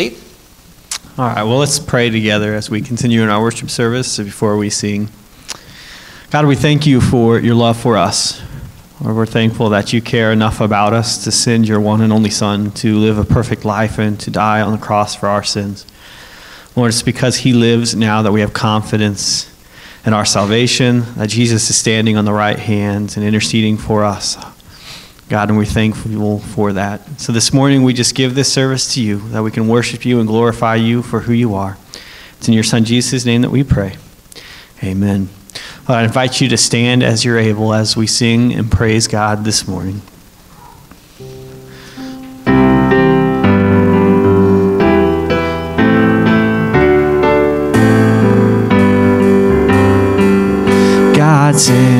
lead. All right, well, let's pray together as we continue in our worship service before we sing. God, we thank you for your love for us. Lord, we're thankful that you care enough about us to send your one and only Son to live a perfect life and to die on the cross for our sins. Lord, it's because he lives now that we have confidence in our salvation, that Jesus is standing on the right hand and interceding for us. God, and we're thankful for that. So this morning, we just give this service to you, that we can worship you and glorify you for who you are. It's in your Son Jesus' name that we pray. Amen. Well, I invite you to stand as you're able as we sing and praise God this morning. God sent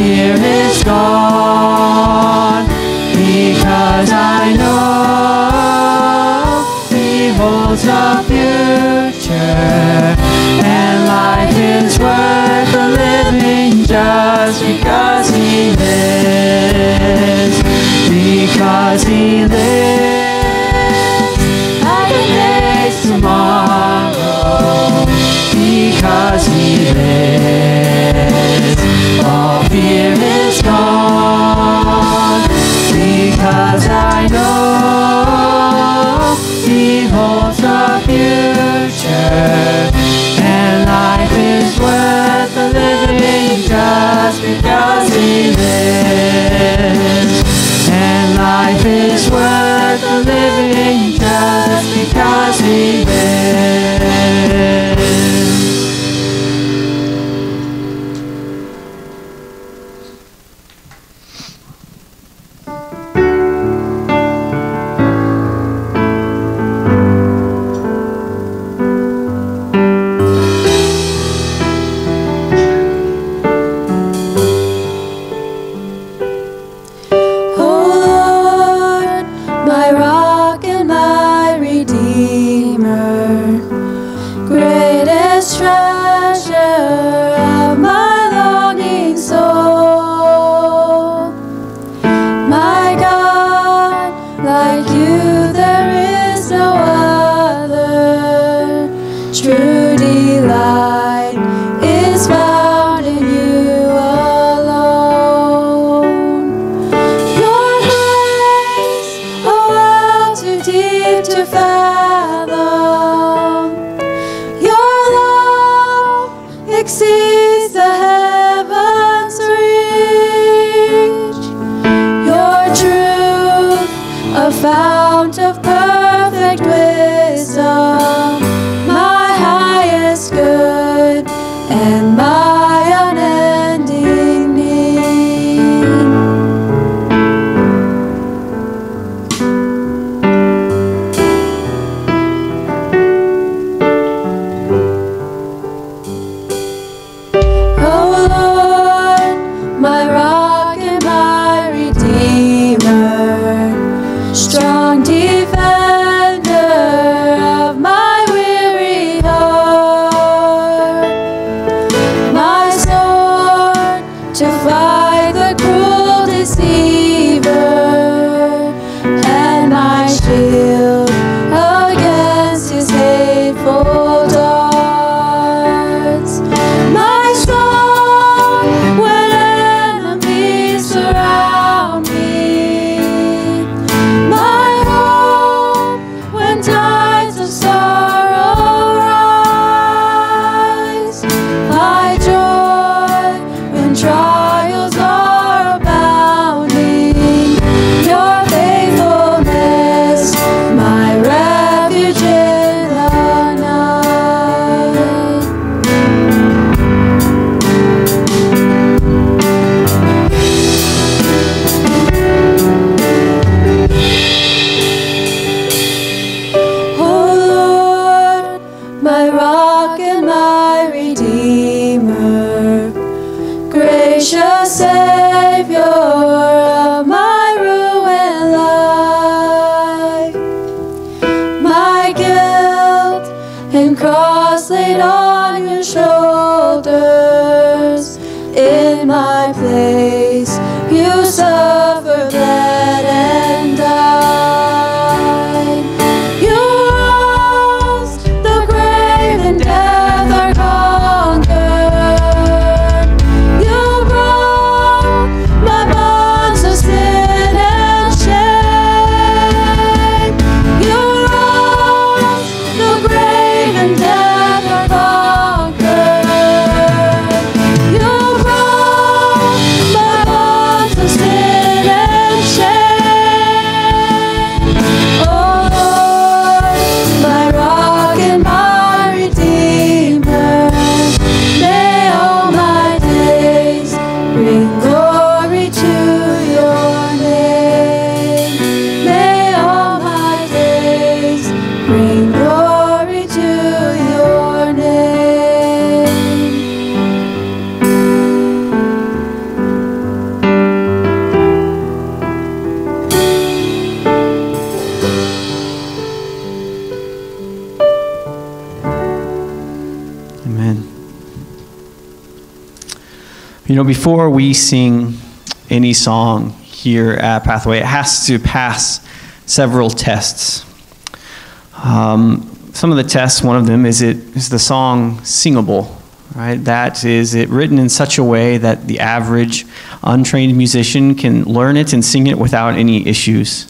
fear is gone. Because I know he holds the future and life is worth the living just because he lives. Because he lives You know, before we sing any song here at Pathway, it has to pass several tests. Um, some of the tests, one of them is it is the song singable, right? That is it written in such a way that the average untrained musician can learn it and sing it without any issues.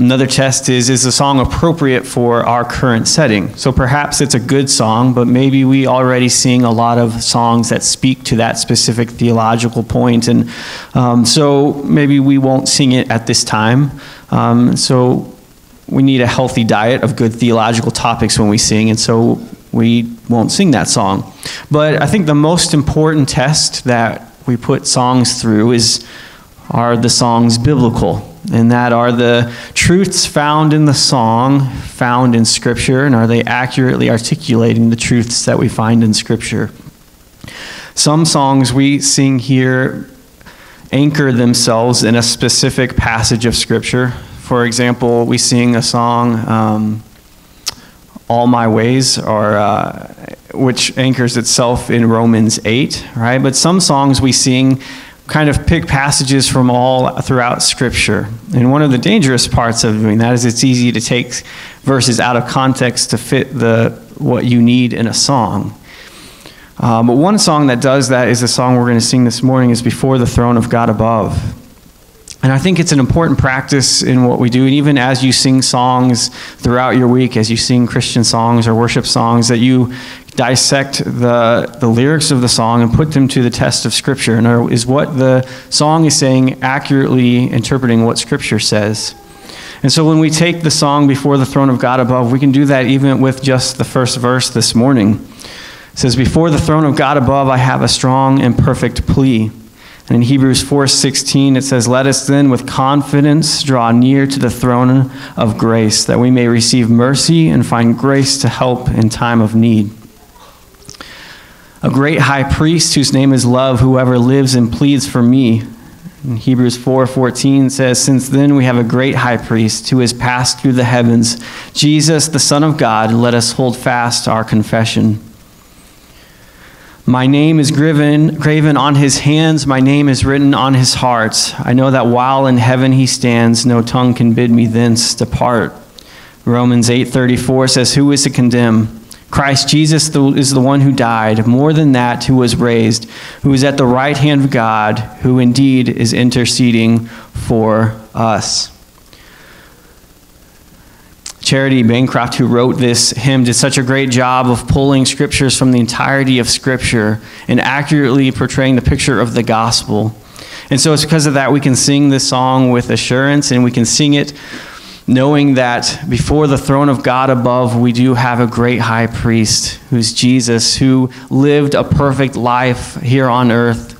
Another test is is the song appropriate for our current setting? So perhaps it's a good song, but maybe we already sing a lot of songs that speak to that specific theological point, and um, so maybe we won't sing it at this time. Um, so we need a healthy diet of good theological topics when we sing, and so we won't sing that song. But I think the most important test that we put songs through is are the songs biblical? And that are the truths found in the song found in Scripture, and are they accurately articulating the truths that we find in Scripture? Some songs we sing here anchor themselves in a specific passage of Scripture. For example, we sing a song, um, All My Ways, uh, which anchors itself in Romans 8, right? But some songs we sing kind of pick passages from all throughout Scripture. And one of the dangerous parts of doing that is it's easy to take verses out of context to fit the what you need in a song. Um, but one song that does that is the song we're going to sing this morning is Before the Throne of God Above. And I think it's an important practice in what we do. And even as you sing songs throughout your week, as you sing Christian songs or worship songs, that you dissect the, the lyrics of the song and put them to the test of Scripture. And is what the song is saying accurately interpreting what Scripture says? And so when we take the song before the throne of God above, we can do that even with just the first verse this morning. It says, Before the throne of God above, I have a strong and perfect plea. And in Hebrews 4:16 it says, "Let us then with confidence draw near to the throne of grace, that we may receive mercy and find grace to help in time of need." A great high priest whose name is love, whoever lives and pleads for me. In Hebrews 4:14 says, "Since then we have a great high priest who has passed through the heavens, Jesus the Son of God, let us hold fast our confession." My name is graven, graven on his hands, my name is written on his heart. I know that while in heaven he stands, no tongue can bid me thence depart. Romans 8:34 says, "Who is to condemn? Christ Jesus is the one who died, more than that, who was raised, who is at the right hand of God, who indeed is interceding for us." Charitie Bancroft, who wrote this hymn, did such a great job of pulling scriptures from the entirety of Scripture and accurately portraying the picture of the gospel. And so it's because of that we can sing this song with assurance and we can sing it knowing that before the throne of God above, we do have a great high priest who's Jesus, who lived a perfect life here on earth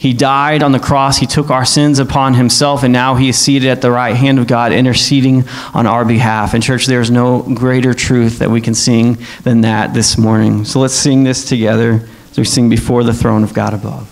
he died on the cross. He took our sins upon himself, and now he is seated at the right hand of God, interceding on our behalf. And, church, there's no greater truth that we can sing than that this morning. So let's sing this together as we sing before the throne of God above.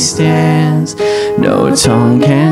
Stands. No tongue can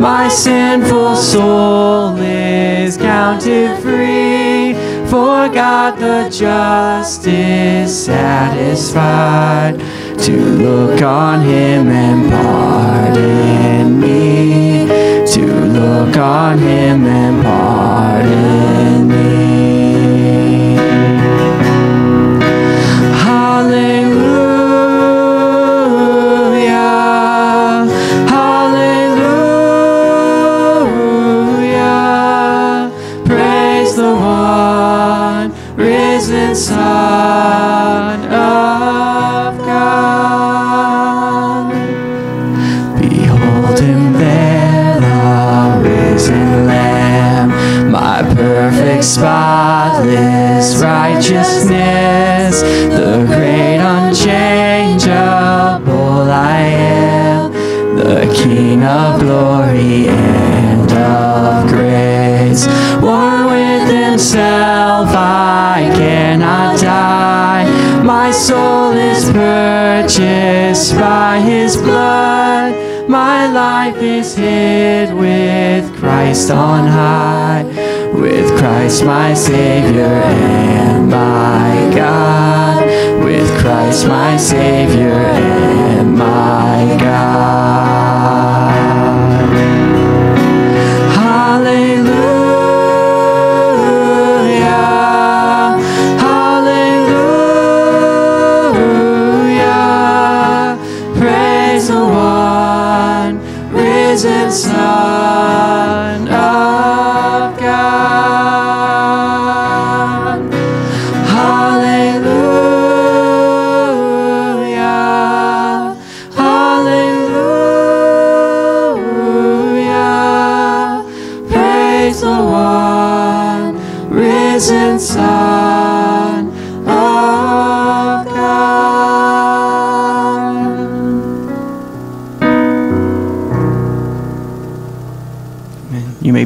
My sinful soul is counted free, for God the just is satisfied to look on him and pardon me, to look on him and pardon righteousness, the great unchangeable I am, the King of glory and of grace. One with himself, I cannot die. My soul is purchased by his blood. My life is hid with Christ on high, with Christ my Savior and my God, with Christ my Savior and my God.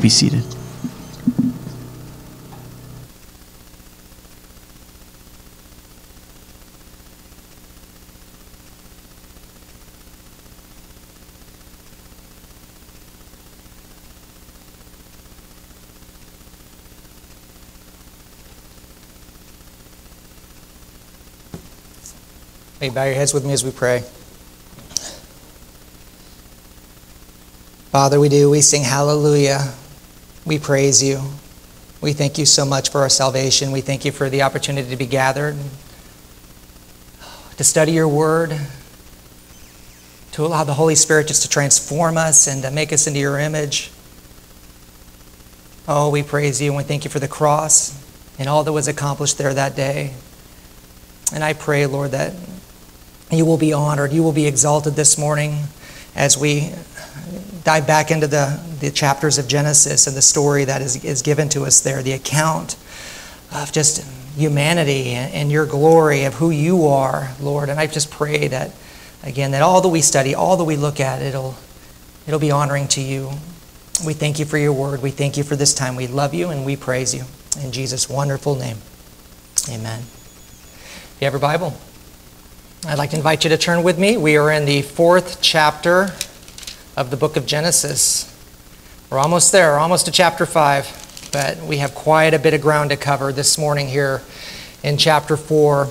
Be seated. You bow your heads with me as we pray. Father, we do. We sing hallelujah. We praise you. We thank you so much for our salvation. We thank you for the opportunity to be gathered, to study your word, to allow the Holy Spirit just to transform us and to make us into your image. Oh, we praise you and we thank you for the cross and all that was accomplished there that day. And I pray, Lord, that you will be honored, you will be exalted this morning as we dive back into the, the chapters of Genesis and the story that is, is given to us there, the account of just humanity and, your glory of who you are, Lord. And I just pray that, again, that all that we study, all that we look at, it'll, it'll be honoring to you. We thank you for your word. We thank you for this time. We love you and we praise you. In Jesus' wonderful name, amen. If you have your Bible, I'd like to invite you to turn with me. We are in the fourth chapter of the book of Genesis. We're almost there, almost to chapter 5, but we have quite a bit of ground to cover this morning here in chapter 4.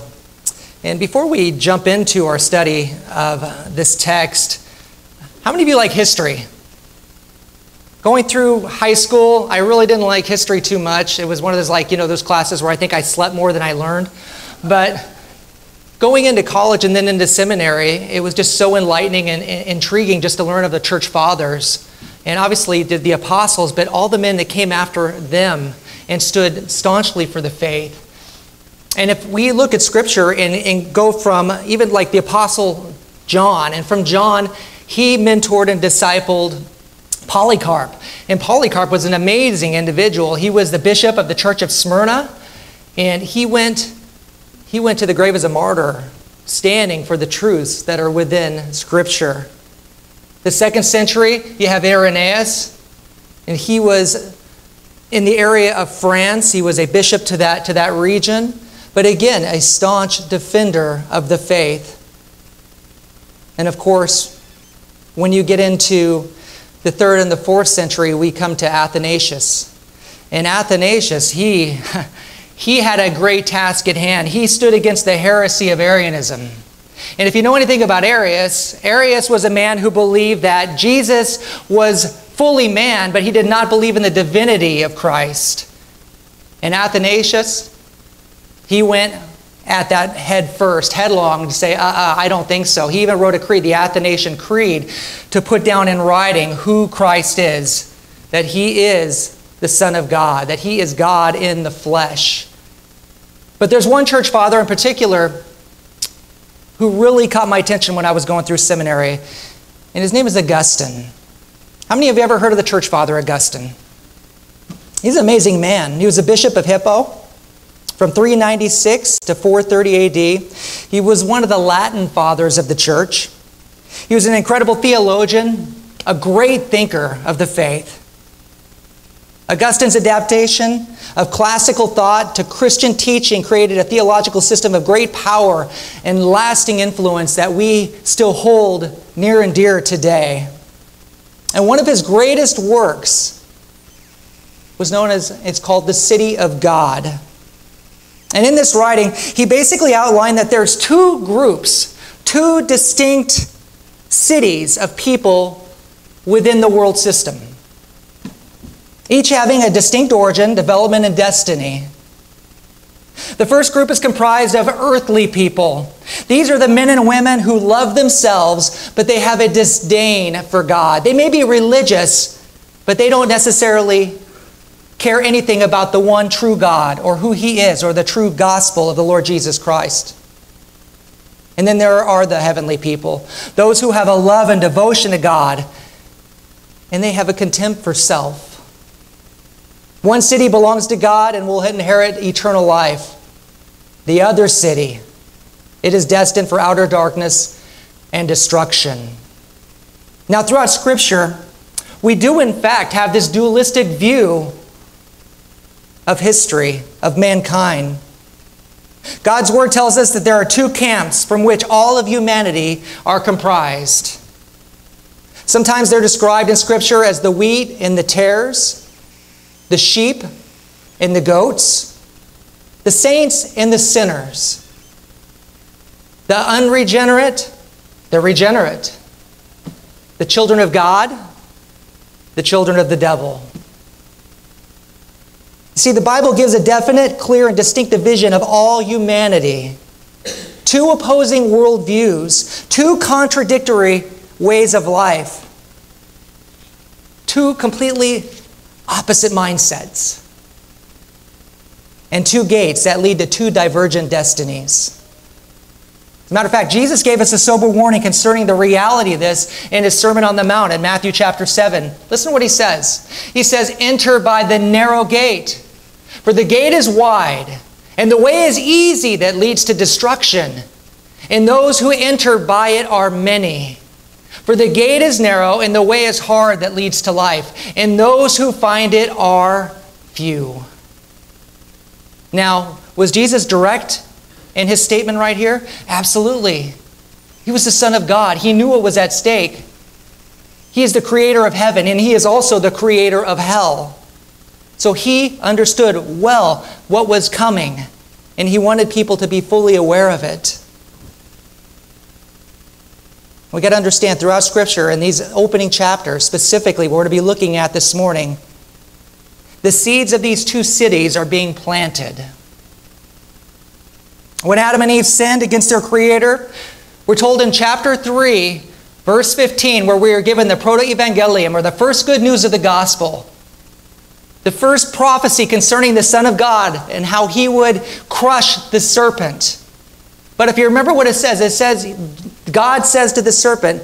And before we jump into our study of this text, how many of you like history? Going through high school, I really didn't like history too much. It was one of those like, you know, those classes where I think I slept more than I learned. But going into college and then into seminary, it was just so enlightening and, and intriguing just to learn of the church fathers. And obviously, did the apostles, but all the men that came after them and stood staunchly for the faith. And if we look at scripture and, and go from even like the apostle John, and from John, he mentored and discipled Polycarp. And Polycarp was an amazing individual. He was the bishop of the church of Smyrna, and he went, he went to the grave as a martyr, standing for the truths that are within Scripture. The second century, you have Irenaeus, and he was in the area of France. He was a bishop to that, to that region, but again, a staunch defender of the faith. And of course, when you get into the third and the fourth century, we come to Athanasius. And Athanasius, he, he had a great task at hand. He stood against the heresy of Arianism. And if you know anything about Arius, Arius was a man who believed that Jesus was fully man, but he did not believe in the divinity of Christ. And Athanasius, he went at that head first, headlong, to say, uh, uh, I don't think so. He even wrote a creed, the Athanasian Creed, to put down in writing who Christ is, that he is the Son of God, that he is God in the flesh. But there's one church father in particular who really caught my attention when I was going through seminary, and his name is Augustine. How many of you ever heard of the church father, Augustine? He's an amazing man. He was a bishop of Hippo from 396 to 430 AD. He was one of the Latin fathers of the church. He was an incredible theologian, a great thinker of the faith. Augustine's adaptation of classical thought to Christian teaching created a theological system of great power and lasting influence that we still hold near and dear today. And one of his greatest works was known as, it's called The City of God. And in this writing, he basically outlined that there's two groups, two distinct cities of people within the world system, each having a distinct origin, development, and destiny. The first group is comprised of earthly people. These are the men and women who love themselves, but they have a disdain for God. They may be religious, but they don't necessarily care anything about the one true God or who He is or the true gospel of the Lord Jesus Christ. And then there are the heavenly people, those who have a love and devotion to God, and they have a contempt for self. One city belongs to God and will inherit eternal life. The other city, it is destined for outer darkness and destruction. Now, throughout Scripture, we do in fact have this dualistic view of history, of mankind. God's word tells us that there are two camps from which all of humanity are comprised. Sometimes they're described in Scripture as the wheat and the tares, the sheep and the goats, the saints and the sinners, the unregenerate, the regenerate, the children of God, the children of the devil. See, the Bible gives a definite, clear, and distinctive vision of all humanity. Two opposing worldviews, two contradictory ways of life, two completely opposite mindsets, and two gates that lead to two divergent destinies. As a matter of fact, Jesus gave us a sober warning concerning the reality of this in his Sermon on the Mount in Matthew chapter 7. Listen to what he says. He says, Enter by the narrow gate. For the gate is wide, and the way is easy that leads to destruction, and those who enter by it are many. For the gate is narrow, and the way is hard that leads to life, and those who find it are few. Now, was Jesus direct in his statement right here? Absolutely. He was the Son of God, he knew what was at stake. He is the creator of heaven, and he is also the creator of hell. So he understood well what was coming, and he wanted people to be fully aware of it. We got to understand throughout Scripture, in these opening chapters specifically, we're going to be looking at this morning, the seeds of these two cities are being planted. When Adam and Eve sinned against their Creator, we're told in chapter 3, verse 15, where we are given the proto evangelium, or the first good news of the gospel the first prophecy concerning the Son of God and how he would crush the serpent. But if you remember what it says, it says, God says to the serpent,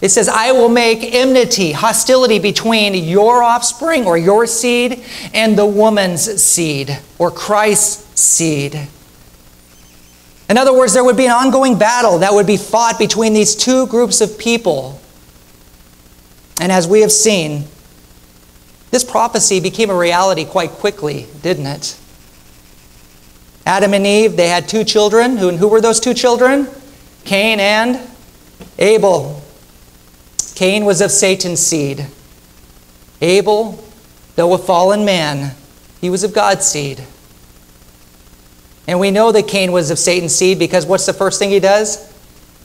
it says, I will make enmity, hostility between your offspring or your seed and the woman's seed or Christ's seed. In other words, there would be an ongoing battle that would be fought between these two groups of people. And as we have seen, this prophecy became a reality quite quickly, didn't it? Adam and Eve, they had two children. Who, and who were those two children? Cain and Abel. Cain was of Satan's seed. Abel, though a fallen man, he was of God's seed. And we know that Cain was of Satan's seed because what's the first thing he does?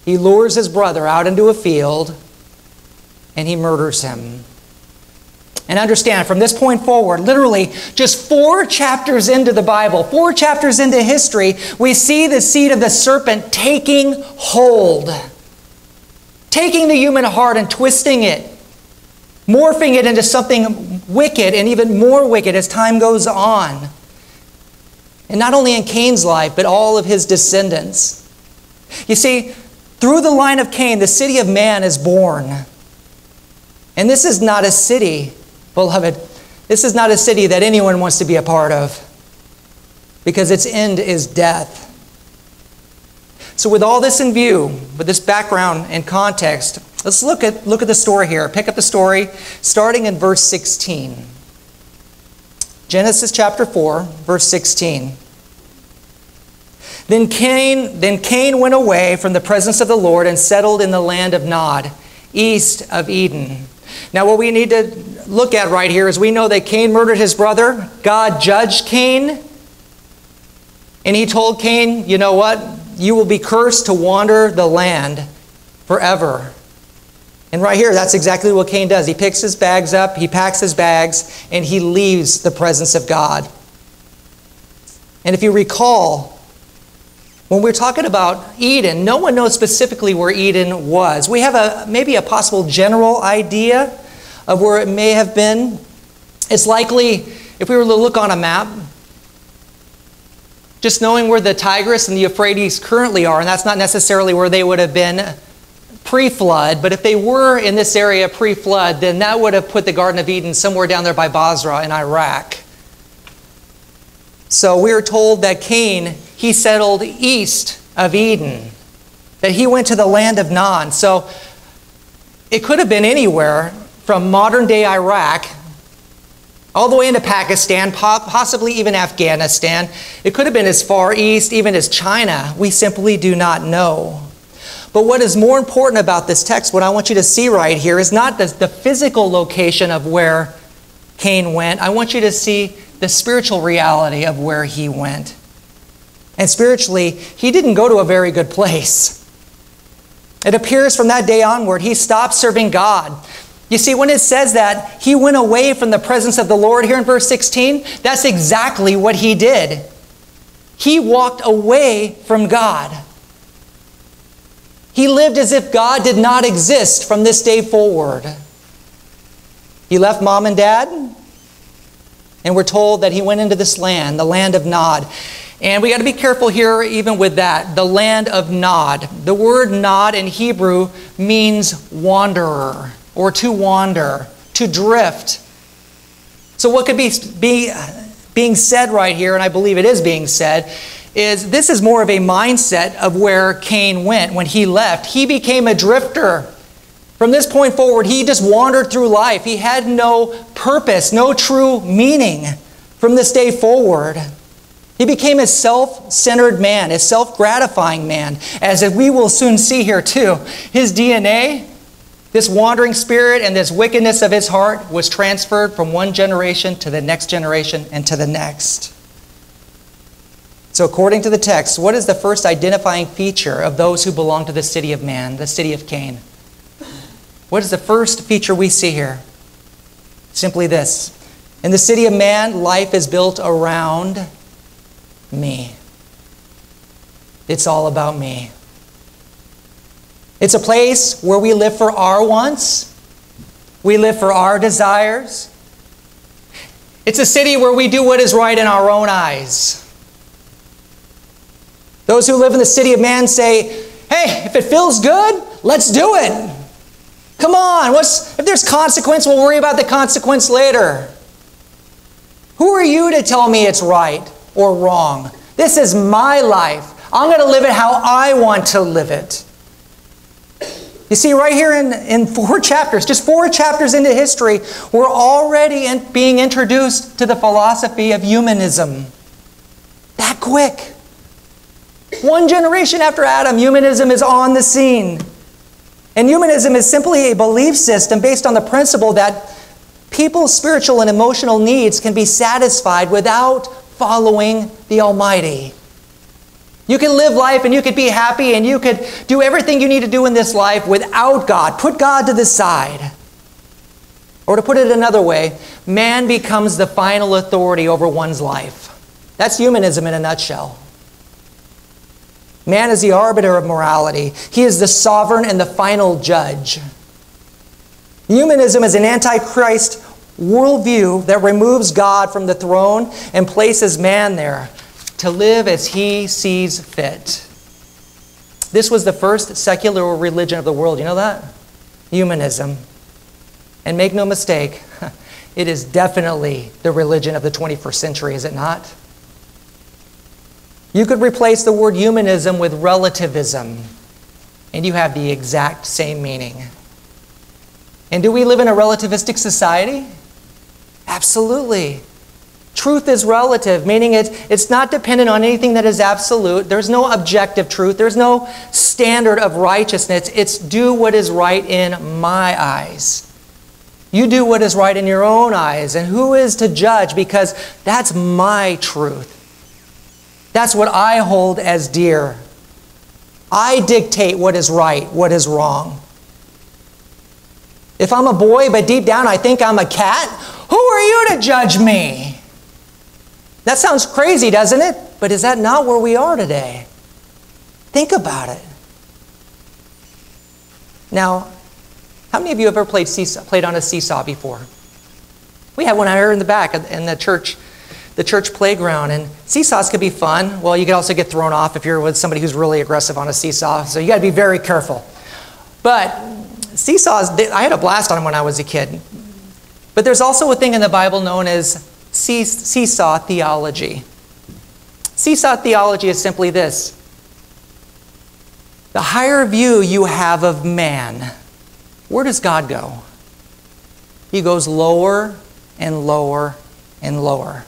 He lures his brother out into a field and he murders him. And understand, from this point forward, literally just four chapters into the Bible, four chapters into history, we see the seed of the serpent taking hold, taking the human heart and twisting it, morphing it into something wicked and even more wicked as time goes on. And not only in Cain's life, but all of his descendants. You see, through the line of Cain, the city of man is born. And this is not a city, beloved, this is not a city that anyone wants to be a part of because its end is death. So, with all this in view, with this background and context, let's look at, look at the story here. Pick up the story starting in verse 16. Genesis chapter 4, verse 16. Then Cain, then Cain went away from the presence of the Lord and settled in the land of Nod, east of Eden. Now, what we need to look at right here is we know that Cain murdered his brother. God judged Cain. And he told Cain, you know what? You will be cursed to wander the land forever. And right here, that's exactly what Cain does. He picks his bags up, he packs his bags, and he leaves the presence of God. And if you recall, when we're talking about Eden, no one knows specifically where Eden was. We have a maybe a possible general idea of where it may have been. It's likely, if we were to look on a map, just knowing where the Tigris and the Euphrates currently are, and that's not necessarily where they would have been pre flood, but if they were in this area pre flood, then that would have put the Garden of Eden somewhere down there by Basra in Iraq. So we are told that Cain he settled east of Eden, that he went to the land of Nod. So it could have been anywhere from modern day Iraq all the way into Pakistan, possibly even Afghanistan. It could have been as far east, even as China. We simply do not know. But what is more important about this text, what I want you to see right here, is not the, the physical location of where Cain went. I want you to see the spiritual reality of where he went. And spiritually, he didn't go to a very good place. It appears from that day onward, he stopped serving God. You see, when it says that he went away from the presence of the Lord here in verse 16, that's exactly what he did. He walked away from God. He lived as if God did not exist from this day forward. He left mom and dad, and we're told that he went into this land, the land of Nod. And we got to be careful here, even with that. The land of Nod. The word Nod in Hebrew means wanderer or to wander, to drift. So, what could be, be being said right here, and I believe it is being said, is this is more of a mindset of where Cain went when he left. He became a drifter. From this point forward, he just wandered through life. He had no purpose, no true meaning from this day forward. He became a self centered man, a self gratifying man, as we will soon see here too. His DNA, this wandering spirit, and this wickedness of his heart was transferred from one generation to the next generation and to the next. So, according to the text, what is the first identifying feature of those who belong to the city of man, the city of Cain? What is the first feature we see here? Simply this In the city of man, life is built around me. It's all about me. It's a place where we live for our wants, we live for our desires. It's a city where we do what is right in our own eyes. Those who live in the city of man say, hey, if it feels good, let's do it. Come on, what's, if there's consequence, we'll worry about the consequence later. Who are you to tell me it's right? or wrong. This is my life. I'm going to live it how I want to live it. You see, right here in, in four chapters, just four chapters into history, we're already in, being introduced to the philosophy of humanism. That quick. One generation after Adam, humanism is on the scene. And humanism is simply a belief system based on the principle that people's spiritual and emotional needs can be satisfied without following the Almighty. You can live life and you could be happy and you could do everything you need to do in this life without God. Put God to the side. Or to put it another way, man becomes the final authority over one's life. That's humanism in a nutshell. Man is the arbiter of morality, he is the sovereign and the final judge. Humanism is an antichrist worldview that removes God from the throne and places man there to live as he sees fit. This was the first secular religion of the world. You know that? Humanism. And make no mistake, it is definitely the religion of the 21st century, is it not? You could replace the word humanism with relativism, and you have the exact same meaning. And do we live in a relativistic society? Absolutely. Truth is relative, meaning it, it's not dependent on anything that is absolute. There's no objective truth. There's no standard of righteousness. It's do what is right in my eyes. You do what is right in your own eyes. And who is to judge? Because that's my truth. That's what I hold as dear. I dictate what is right, what is wrong. If I'm a boy, but deep down I think I'm a cat, who are you to judge me? That sounds crazy, doesn't it? But is that not where we are today? Think about it. Now, how many of you have ever played, seesaw, played on a seesaw before? We had one out here in the back in the church, the church playground, and seesaws could be fun. Well, you could also get thrown off if you're with somebody who's really aggressive on a seesaw, so you got to be very careful. But seesaws, I had a blast on them when I was a kid. But there's also a thing in the Bible known as seesaw theology. Seesaw theology is simply this the higher view you have of man, where does God go? He goes lower and lower and lower.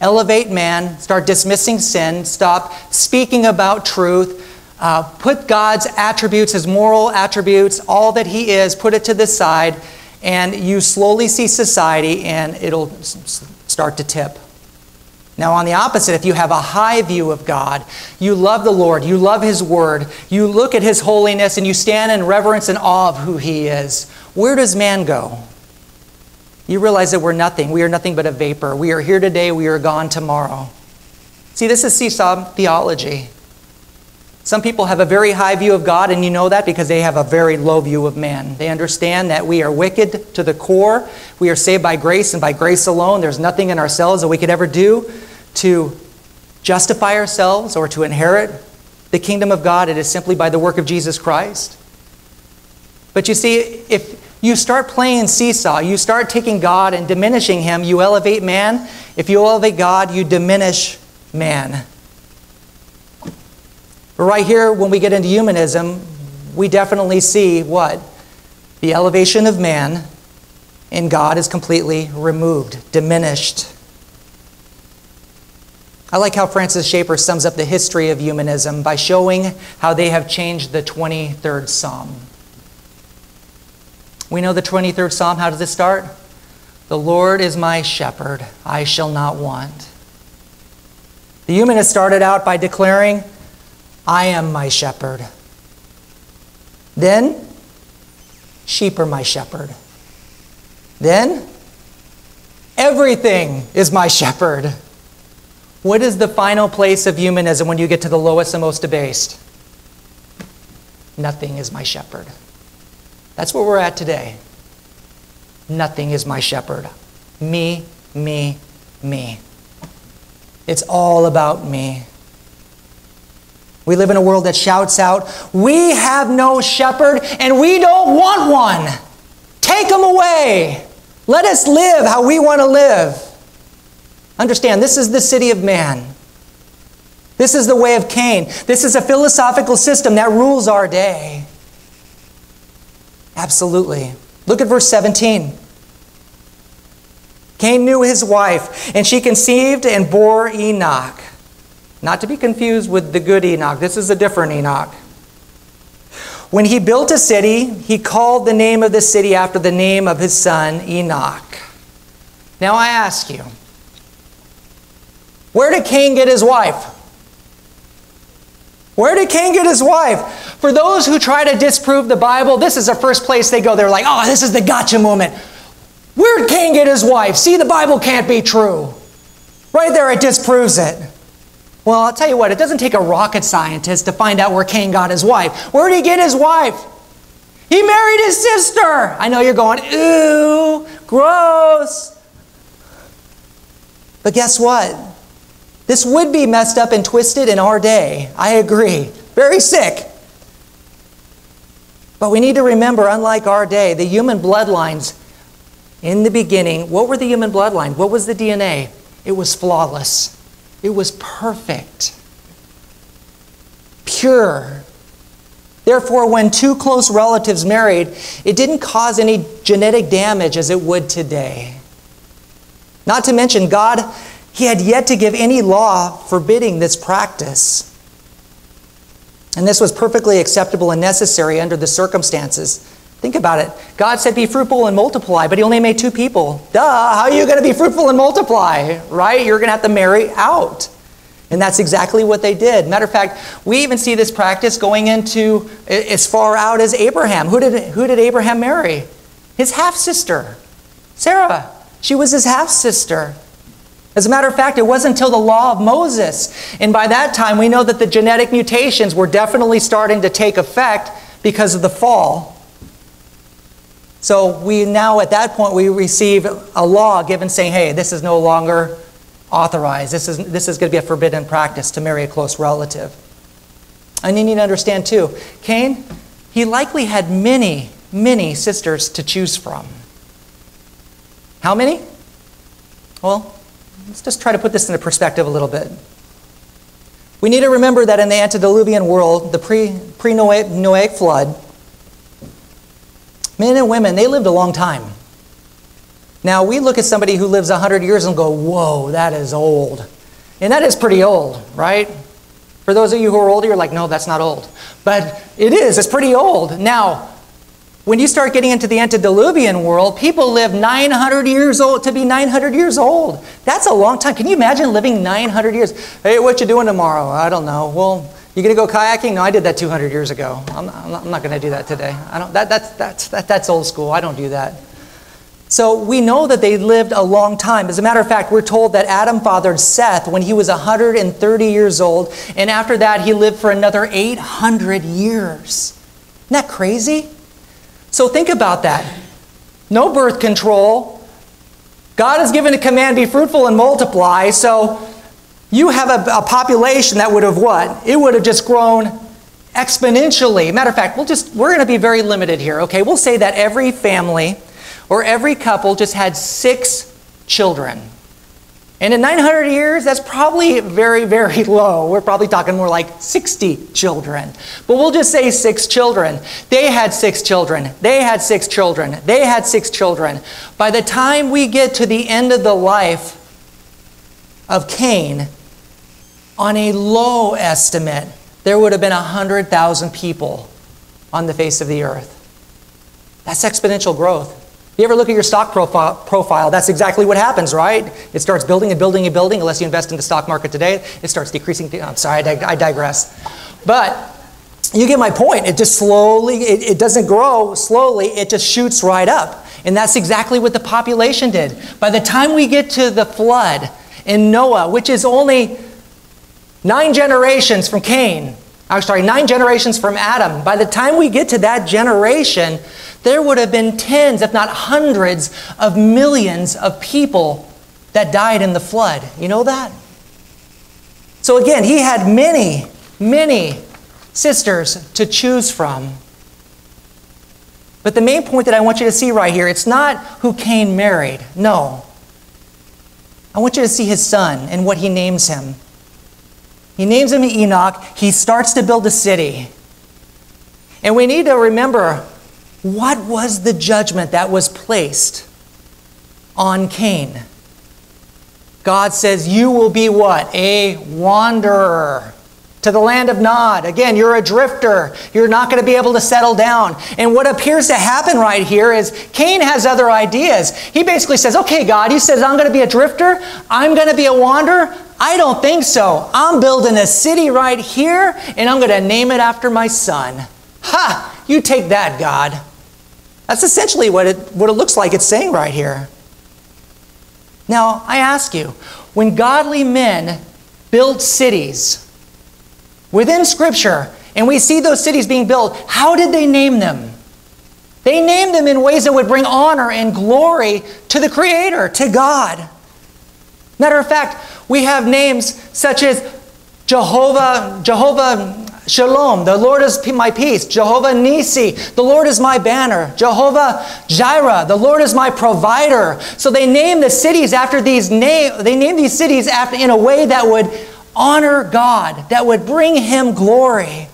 Elevate man, start dismissing sin, stop speaking about truth, uh, put God's attributes, his moral attributes, all that he is, put it to the side, and you slowly see society and it'll start to tip. Now, on the opposite, if you have a high view of God, you love the Lord, you love His Word, you look at His holiness, and you stand in reverence and awe of who He is, where does man go? You realize that we're nothing. We are nothing but a vapor. We are here today, we are gone tomorrow. See, this is seesaw theology. Some people have a very high view of God, and you know that because they have a very low view of man. They understand that we are wicked to the core. We are saved by grace and by grace alone. There's nothing in ourselves that we could ever do to justify ourselves or to inherit the kingdom of God. It is simply by the work of Jesus Christ. But you see, if you start playing seesaw, you start taking God and diminishing Him, you elevate man. If you elevate God, you diminish man. But right here, when we get into humanism, we definitely see what? The elevation of man in God is completely removed, diminished. I like how Francis Schaeffer sums up the history of humanism by showing how they have changed the 23rd Psalm. We know the 23rd Psalm. How does it start? The Lord is my shepherd, I shall not want. The humanist started out by declaring, I am my shepherd. Then, sheep are my shepherd. Then, everything is my shepherd. What is the final place of humanism when you get to the lowest and most debased? Nothing is my shepherd. That's where we're at today. Nothing is my shepherd. Me, me, me. It's all about me. We live in a world that shouts out, We have no shepherd and we don't want one. Take him away. Let us live how we want to live. Understand, this is the city of man. This is the way of Cain. This is a philosophical system that rules our day. Absolutely. Look at verse 17. Cain knew his wife, and she conceived and bore Enoch. Not to be confused with the good Enoch. This is a different Enoch. When he built a city, he called the name of the city after the name of his son, Enoch. Now I ask you, where did Cain get his wife? Where did Cain get his wife? For those who try to disprove the Bible, this is the first place they go. They're like, oh, this is the gotcha moment. Where did Cain get his wife? See, the Bible can't be true. Right there, it disproves it. Well, I'll tell you what, it doesn't take a rocket scientist to find out where Cain got his wife. Where did he get his wife? He married his sister. I know you're going, ooh, gross. But guess what? This would be messed up and twisted in our day. I agree. Very sick. But we need to remember, unlike our day, the human bloodlines in the beginning, what were the human bloodlines? What was the DNA? It was flawless. It was perfect. Pure. Therefore, when two close relatives married, it didn't cause any genetic damage as it would today. Not to mention, God, He had yet to give any law forbidding this practice. And this was perfectly acceptable and necessary under the circumstances. Think about it. God said, Be fruitful and multiply, but He only made two people. Duh, how are you going to be fruitful and multiply? Right? You're going to have to marry out. And that's exactly what they did. Matter of fact, we even see this practice going into as far out as Abraham. Who did, who did Abraham marry? His half sister, Sarah. She was his half sister. As a matter of fact, it wasn't until the law of Moses. And by that time, we know that the genetic mutations were definitely starting to take effect because of the fall. So we now, at that point, we receive a law given saying, hey, this is no longer authorized. This is, this is going to be a forbidden practice to marry a close relative. And you need to understand, too, Cain, he likely had many, many sisters to choose from. How many? Well, let's just try to put this into perspective a little bit. We need to remember that in the antediluvian world, the pre Noahic flood, men and women, they lived a long time. Now, we look at somebody who lives 100 years and go, whoa, that is old. And that is pretty old, right? For those of you who are older, you're like, no, that's not old. But it is, it's pretty old. Now, when you start getting into the antediluvian world, people live 900 years old to be 900 years old. That's a long time. Can you imagine living 900 years? Hey, what you doing tomorrow? I don't know. Well, you gonna go kayaking? No, I did that 200 years ago. I'm not, not gonna do that today. I don't. That, that's that's that, that's old school. I don't do that. So we know that they lived a long time. As a matter of fact, we're told that Adam fathered Seth when he was 130 years old, and after that, he lived for another 800 years. Isn't that crazy? So think about that. No birth control. God has given a command be fruitful and multiply. So you have a, a population that would have what? It would have just grown exponentially. Matter of fact, we'll just we're going to be very limited here, okay? We'll say that every family or every couple just had six children. And in 900 years, that's probably very, very low. We're probably talking more like 60 children. But we'll just say six children. They had six children. They had six children. They had six children. By the time we get to the end of the life of Cain, on a low estimate, there would have been 100,000 people on the face of the earth. That's exponential growth. If You ever look at your stock profile, profile? That's exactly what happens, right? It starts building and building and building. Unless you invest in the stock market today, it starts decreasing. I'm sorry, I, I digress. But you get my point. It just slowly, it, it doesn't grow slowly, it just shoots right up. And that's exactly what the population did. By the time we get to the flood in Noah, which is only nine generations from Cain, I'm sorry, nine generations from Adam, by the time we get to that generation, there would have been tens, if not hundreds, of millions of people that died in the flood. You know that? So again, he had many, many sisters to choose from. But the main point that I want you to see right here, it's not who Cain married. No. I want you to see his son and what he names him. He names him Enoch. He starts to build a city. And we need to remember what was the judgment that was placed on Cain? God says, You will be what? A wanderer. To the land of Nod. Again, you're a drifter. You're not going to be able to settle down. And what appears to happen right here is Cain has other ideas. He basically says, Okay, God, he says, I'm going to be a drifter. I'm going to be a wanderer. I don't think so. I'm building a city right here, and I'm going to name it after my son. Ha! You take that, God. That's essentially what it, what it looks like it's saying right here. Now, I ask you, when godly men build cities within Scripture, and we see those cities being built, how did they name them? They named them in ways that would bring honor and glory to the Creator, to God. Matter of fact, we have names such as Jehovah, Jehovah Shalom, the Lord is my peace. Jehovah Nisi, the Lord is my banner. Jehovah Jireh, the Lord is my provider. So they name the cities after these name. They name these cities after in a way that would honor God, that would bring Him glory.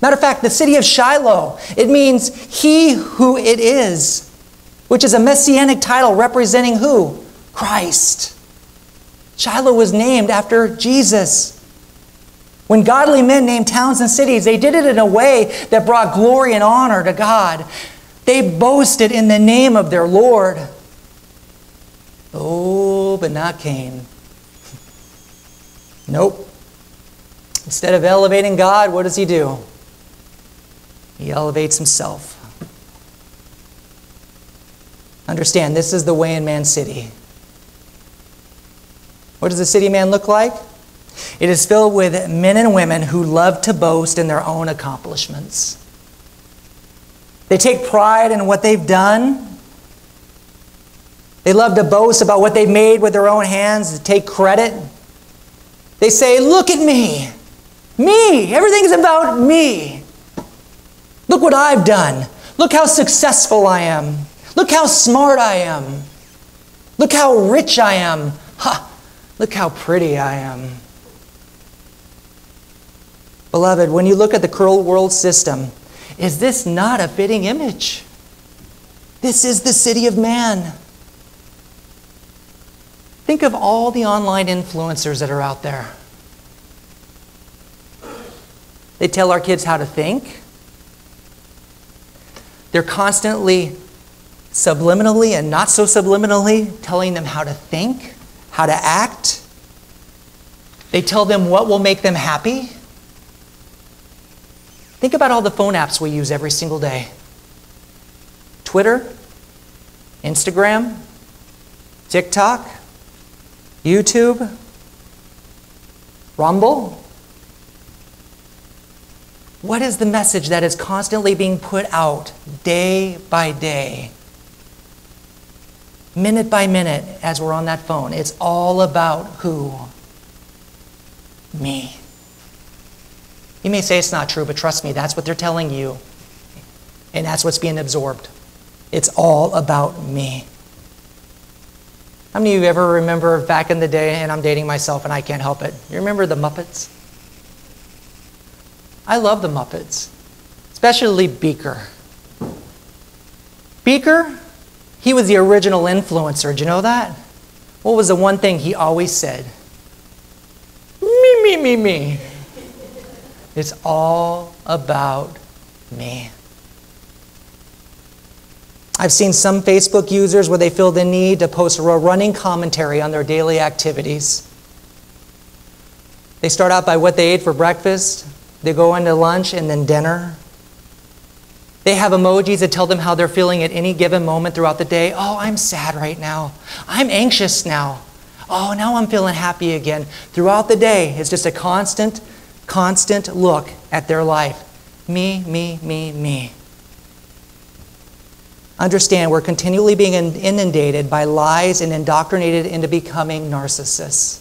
Matter of fact, the city of Shiloh, it means He who it is, which is a messianic title representing who? Christ. Shiloh was named after Jesus. When godly men named towns and cities, they did it in a way that brought glory and honor to God. They boasted in the name of their Lord. Oh, but not Cain. Nope. Instead of elevating God, what does he do? He elevates himself. Understand, this is the way in Man City. What does the city man look like? It is filled with men and women who love to boast in their own accomplishments. They take pride in what they've done. They love to boast about what they've made with their own hands, to take credit. They say, Look at me. Me. Everything's about me. Look what I've done. Look how successful I am. Look how smart I am. Look how rich I am. Ha! Look how pretty I am. Beloved, when you look at the cruel world system, is this not a fitting image? This is the city of man. Think of all the online influencers that are out there. They tell our kids how to think. They're constantly subliminally and not so subliminally telling them how to think, how to act. They tell them what will make them happy. Think about all the phone apps we use every single day Twitter, Instagram, TikTok, YouTube, Rumble. What is the message that is constantly being put out day by day? Minute by minute as we're on that phone. It's all about who? Me. You may say it's not true, but trust me, that's what they're telling you. And that's what's being absorbed. It's all about me. How many of you ever remember back in the day, and I'm dating myself and I can't help it? You remember the Muppets? I love the Muppets, especially Beaker. Beaker, he was the original influencer. Do you know that? What was the one thing he always said? Me, me, me, me. It's all about me. I've seen some Facebook users where they feel the need to post a running commentary on their daily activities. They start out by what they ate for breakfast, they go into lunch and then dinner. They have emojis that tell them how they're feeling at any given moment throughout the day. Oh, I'm sad right now. I'm anxious now. Oh, now I'm feeling happy again. Throughout the day, it's just a constant constant look at their life. Me, me, me, me. Understand, we're continually being inundated by lies and indoctrinated into becoming narcissists.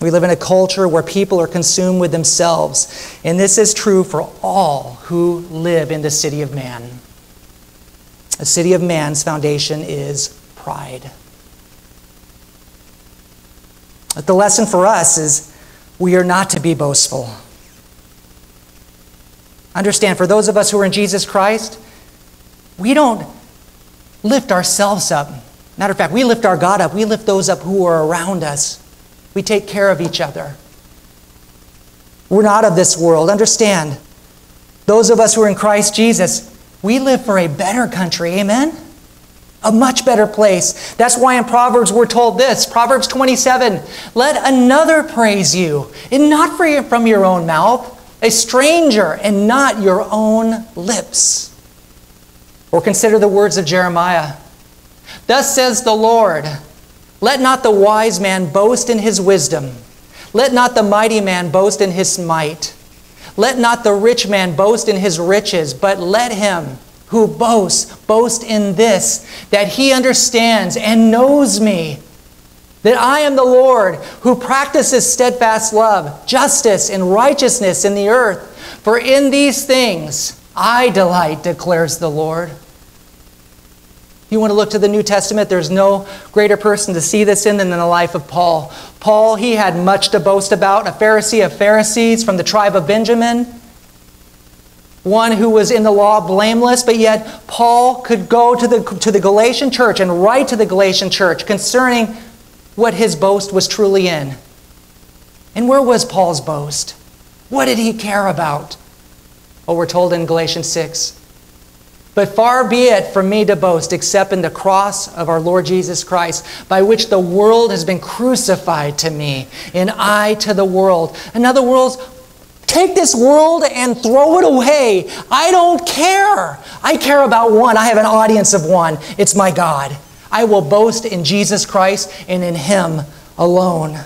We live in a culture where people are consumed with themselves, and this is true for all who live in the city of man. The city of man's foundation is pride. But the lesson for us is we are not to be boastful. Understand, for those of us who are in Jesus Christ, we don't lift ourselves up. Matter of fact, we lift our God up. We lift those up who are around us. We take care of each other. We're not of this world. Understand, those of us who are in Christ Jesus, we live for a better country. Amen? A much better place. That's why in Proverbs we're told this Proverbs 27 let another praise you, and not from your own mouth, a stranger, and not your own lips. Or consider the words of Jeremiah. Thus says the Lord Let not the wise man boast in his wisdom, let not the mighty man boast in his might. Let not the rich man boast in his riches, but let him who boasts boast in this, that he understands and knows me, that I am the Lord who practices steadfast love, justice, and righteousness in the earth. For in these things I delight, declares the Lord. You want to look to the New Testament, there's no greater person to see this in than in the life of Paul. Paul, he had much to boast about, a Pharisee of Pharisees from the tribe of Benjamin, one who was in the law blameless, but yet Paul could go to the, to the Galatian church and write to the Galatian church concerning what his boast was truly in. And where was Paul's boast? What did he care about? Well, we're told in Galatians 6 but far be it from me to boast except in the cross of our Lord Jesus Christ, by which the world has been crucified to me, and I to the world. In other words, take this world and throw it away. I don't care. I care about one. I have an audience of one. It's my God. I will boast in Jesus Christ and in Him alone.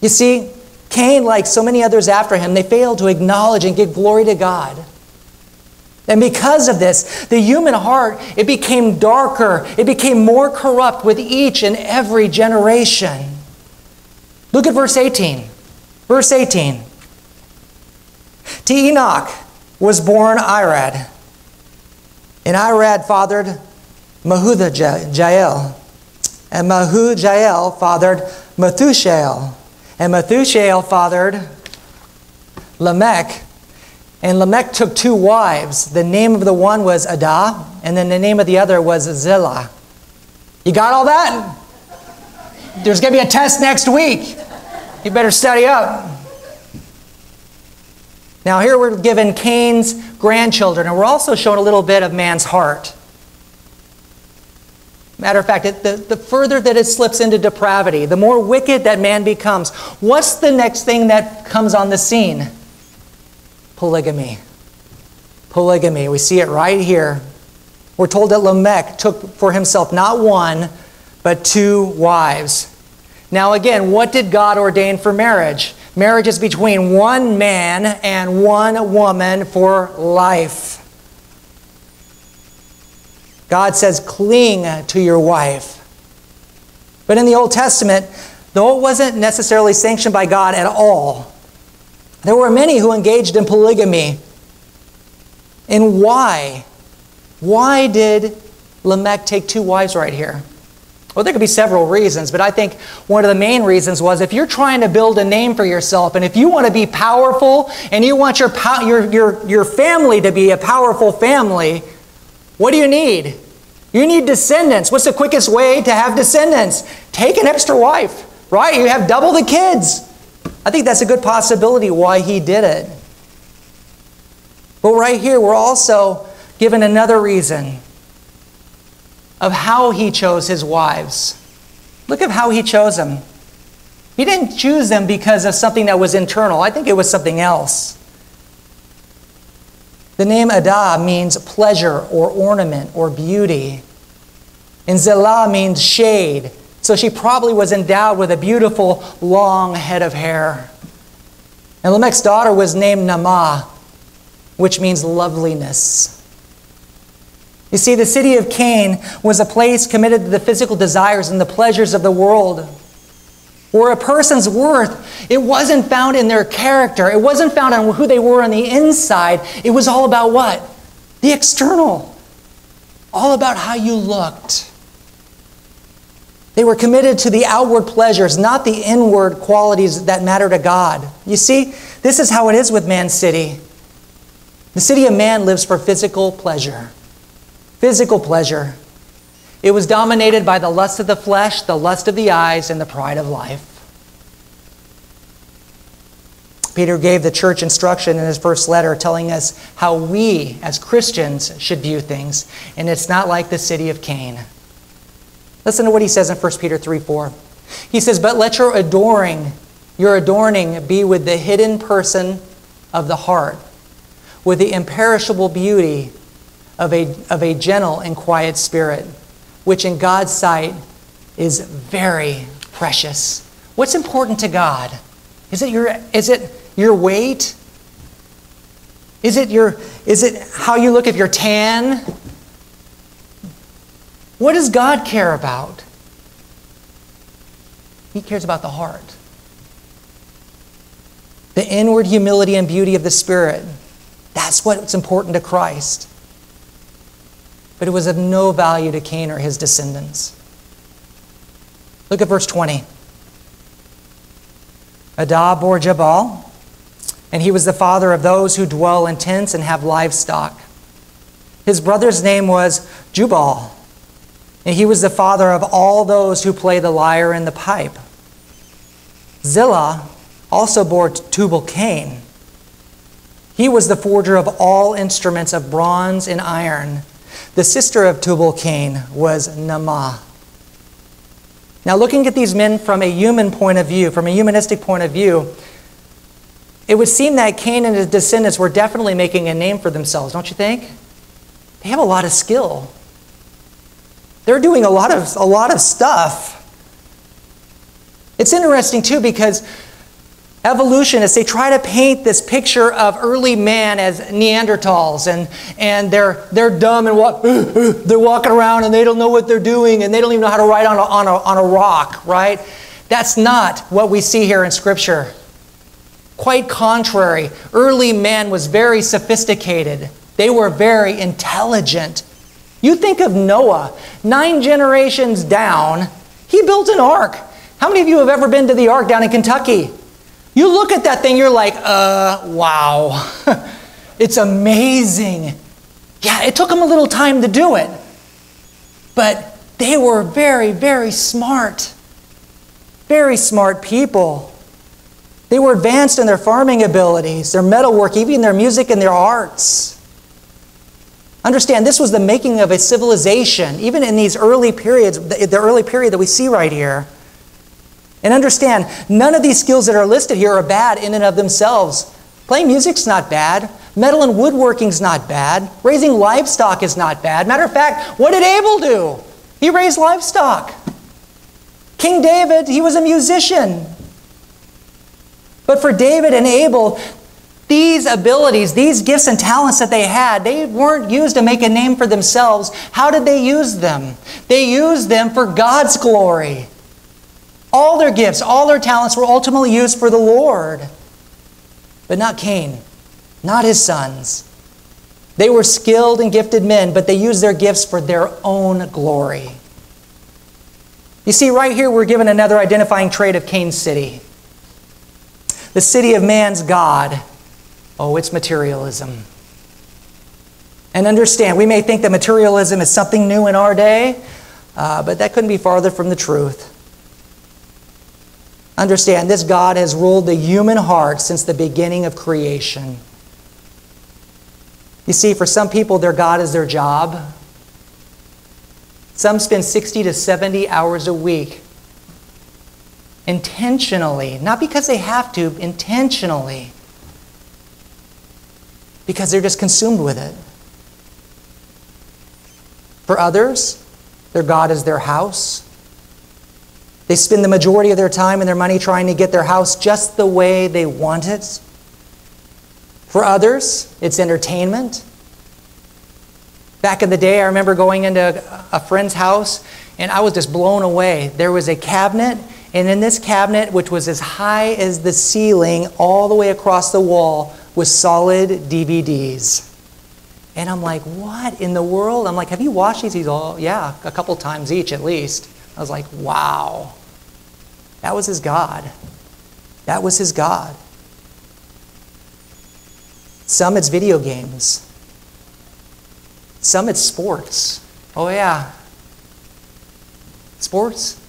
You see, Cain, like so many others after him, they failed to acknowledge and give glory to God. And because of this, the human heart, it became darker. It became more corrupt with each and every generation. Look at verse 18. Verse 18. To Enoch was born Irad. And Irad fathered Mehujael, And Mehujael fathered Methushael. And Methushael fathered Lamech. And Lamech took two wives. The name of the one was Adah, and then the name of the other was Zillah. You got all that? There's going to be a test next week. You better study up. Now, here we're given Cain's grandchildren, and we're also shown a little bit of man's heart. Matter of fact, the, the further that it slips into depravity, the more wicked that man becomes. What's the next thing that comes on the scene? polygamy. Polygamy. We see it right here. We're told that Lamech took for himself not one, but two wives. Now, again, what did God ordain for marriage? Marriage is between one man and one woman for life. God says, cling to your wife. But in the Old Testament, though it wasn't necessarily sanctioned by God at all, there were many who engaged in polygamy. And why? Why did Lamech take two wives right here? Well, there could be several reasons, but I think one of the main reasons was if you're trying to build a name for yourself and if you want to be powerful and you want your, your, your, your family to be a powerful family, what do you need? You need descendants. What's the quickest way to have descendants? Take an extra wife, right? You have double the kids. I think that's a good possibility why he did it. But right here, we're also given another reason of how he chose his wives. Look at how he chose them. He didn't choose them because of something that was internal. I think it was something else. The name Adah means pleasure or ornament or beauty. And Zillah means shade so she probably was endowed with a beautiful long head of hair. And Lamech's daughter was named Naamah, which means loveliness. You see, the city of Cain was a place committed to the physical desires and the pleasures of the world. Where a person's worth, it wasn't found in their character. It wasn't found on who they were on the inside. It was all about what? The external. All about how you looked. They were committed to the outward pleasures, not the inward qualities that matter to God. You see, this is how it is with man's city. The city of man lives for physical pleasure. Physical pleasure. It was dominated by the lust of the flesh, the lust of the eyes, and the pride of life. Peter gave the church instruction in his first letter telling us how we as Christians should view things, and it's not like the city of Cain. Listen to what he says in 1 Peter 3 4. He says, But let your adoring, your adorning be with the hidden person of the heart, with the imperishable beauty of a, of a gentle and quiet spirit, which in God's sight is very precious. What's important to God? Is it your, is it your weight? Is it, your, is it how you look if you're tan? What does God care about? He cares about the heart. The inward humility and beauty of the Spirit. That's what's important to Christ. But it was of no value to Cain or his descendants. Look at verse 20. Adah bore Jabal, and he was the father of those who dwell in tents and have livestock. His brother's name was Jubal, and he was the father of all those who play the lyre and the pipe. Zillah also bore Tubal Cain. He was the forger of all instruments of bronze and iron. The sister of Tubal Cain was Naamah. Now, looking at these men from a human point of view, from a humanistic point of view, it would seem that Cain and his descendants were definitely making a name for themselves, don't you think? They have a lot of skill. They're doing a lot of, a lot of stuff. It's interesting, too, because evolutionists, they try to paint this picture of early man as Neanderthals, and, and they're, they're dumb and walk, they're walking around and they don't know what they're doing, and they don't even know how to write on a, on a, on a rock, right? That's not what we see here in Scripture. Quite contrary, early man was very sophisticated. They were very intelligent. You think of Noah, nine generations down, he built an ark. How many of you have ever been to the ark down in Kentucky? You look at that thing, you're like, uh, wow. it's amazing. Yeah, it took them a little time to do it. But they were very, very smart. Very smart people. They were advanced in their farming abilities, their metalwork, even their music and their arts. Understand, this was the making of a civilization, even in these early periods, the early period that we see right here. And understand, none of these skills that are listed here are bad in and of themselves. Playing music's not bad. Metal and woodworking's not bad. Raising livestock is not bad. Matter of fact, what did Abel do? He raised livestock. King David, he was a musician. But for David and Abel, these abilities, these gifts and talents that they had, they weren't used to make a name for themselves. How did they use them? They used them for God's glory. All their gifts, all their talents were ultimately used for the Lord. But not Cain, not his sons. They were skilled and gifted men, but they used their gifts for their own glory. You see, right here, we're given another identifying trait of Cain's city the city of man's God. Oh, it's materialism. And understand, we may think that materialism is something new in our day, uh, but that couldn't be farther from the truth. Understand, this God has ruled the human heart since the beginning of creation. You see, for some people, their God is their job. Some spend 60 to 70 hours a week intentionally, not because they have to, intentionally, because they're just consumed with it. For others, their God is their house. They spend the majority of their time and their money trying to get their house just the way they want it. For others, it's entertainment. Back in the day, I remember going into a friend's house and I was just blown away. There was a cabinet, and in this cabinet, which was as high as the ceiling, all the way across the wall, was solid DVDs. And I'm like, what in the world? I'm like, have you watched these? He's all, yeah, a couple times each at least. I was like, wow. That was his God. That was his God. Some it's video games. Some it's sports. Oh, yeah. Sports?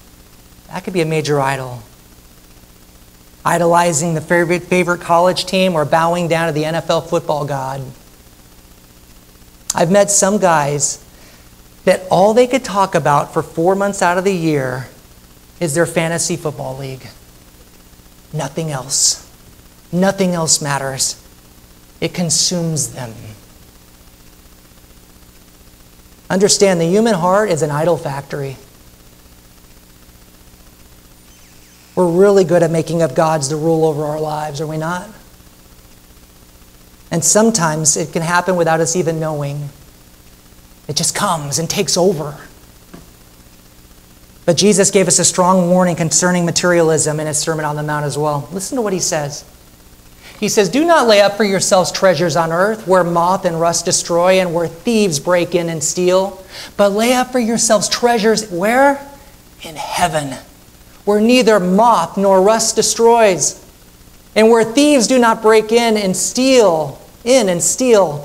That could be a major idol. idolizing the favorite, favorite college team or bowing down to the NFL football god. I've met some guys that all they could talk about for four months out of the year is their fantasy football league. Nothing else. Nothing else matters. It consumes them. Understand the human heart is an idol factory. We're really good at making up gods to rule over our lives, are we not? And sometimes it can happen without us even knowing. It just comes and takes over. But Jesus gave us a strong warning concerning materialism in his Sermon on the Mount as well. Listen to what he says. He says, Do not lay up for yourselves treasures on earth where moth and rust destroy and where thieves break in and steal, but lay up for yourselves treasures where? In heaven, where neither moth nor rust destroys, and where thieves do not break in and steal, in and steal.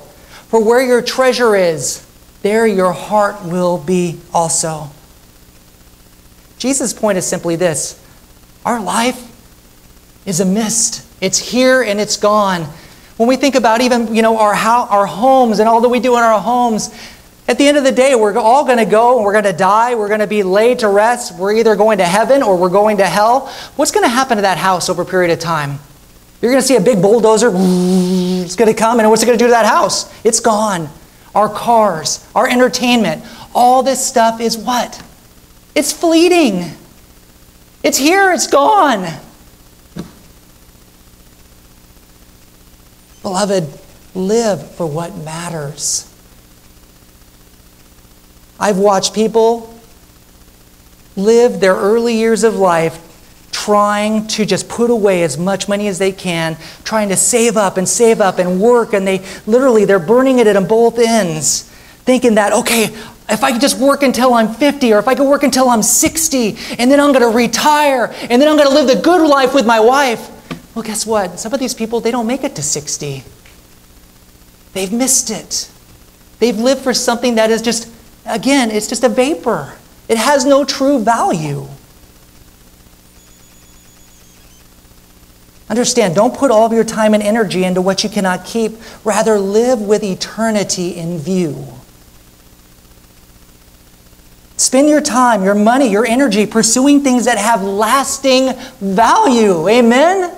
For where your treasure is, there your heart will be also. Jesus' point is simply this our life is a mist. It's here and it's gone. When we think about even, you know, our, how, our homes and all that we do in our homes, at the end of the day, we're all going to go and we're going to die. We're going to be laid to rest. We're either going to heaven or we're going to hell. What's going to happen to that house over a period of time? You're going to see a big bulldozer. It's going to come, and what's it going to do to that house? It's gone. Our cars, our entertainment, all this stuff is what? It's fleeting. It's here, it's gone. Beloved, live for what matters. I've watched people live their early years of life trying to just put away as much money as they can, trying to save up and save up and work, and they literally they're burning it at both ends, thinking that, okay, if I could just work until I'm 50, or if I could work until I'm 60, and then I'm going to retire, and then I'm going to live the good life with my wife. Well, guess what? Some of these people, they don't make it to 60. They've missed it. They've lived for something that is just, again, it's just a vapor. It has no true value. Understand, don't put all of your time and energy into what you cannot keep. Rather, live with eternity in view. Spend your time, your money, your energy pursuing things that have lasting value. Amen?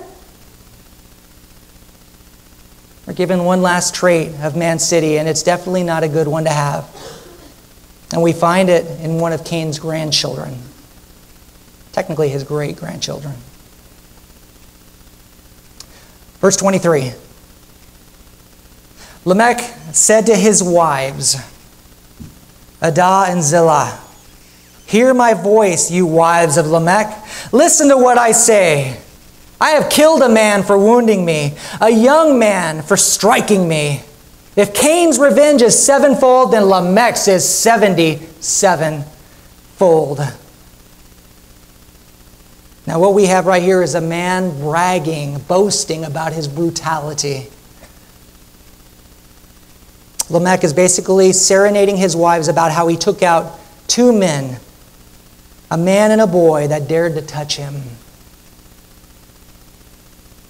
We're given one last trait of Man City, and it's definitely not a good one to have. And we find it in one of Cain's grandchildren, technically his great grandchildren. Verse 23 Lamech said to his wives, Adah and Zillah, Hear my voice, you wives of Lamech. Listen to what I say. I have killed a man for wounding me, a young man for striking me. If Cain's revenge is sevenfold, then Lamech's is seventy-sevenfold. Now, what we have right here is a man bragging, boasting about his brutality. Lamech is basically serenading his wives about how he took out two men, a man and a boy, that dared to touch him.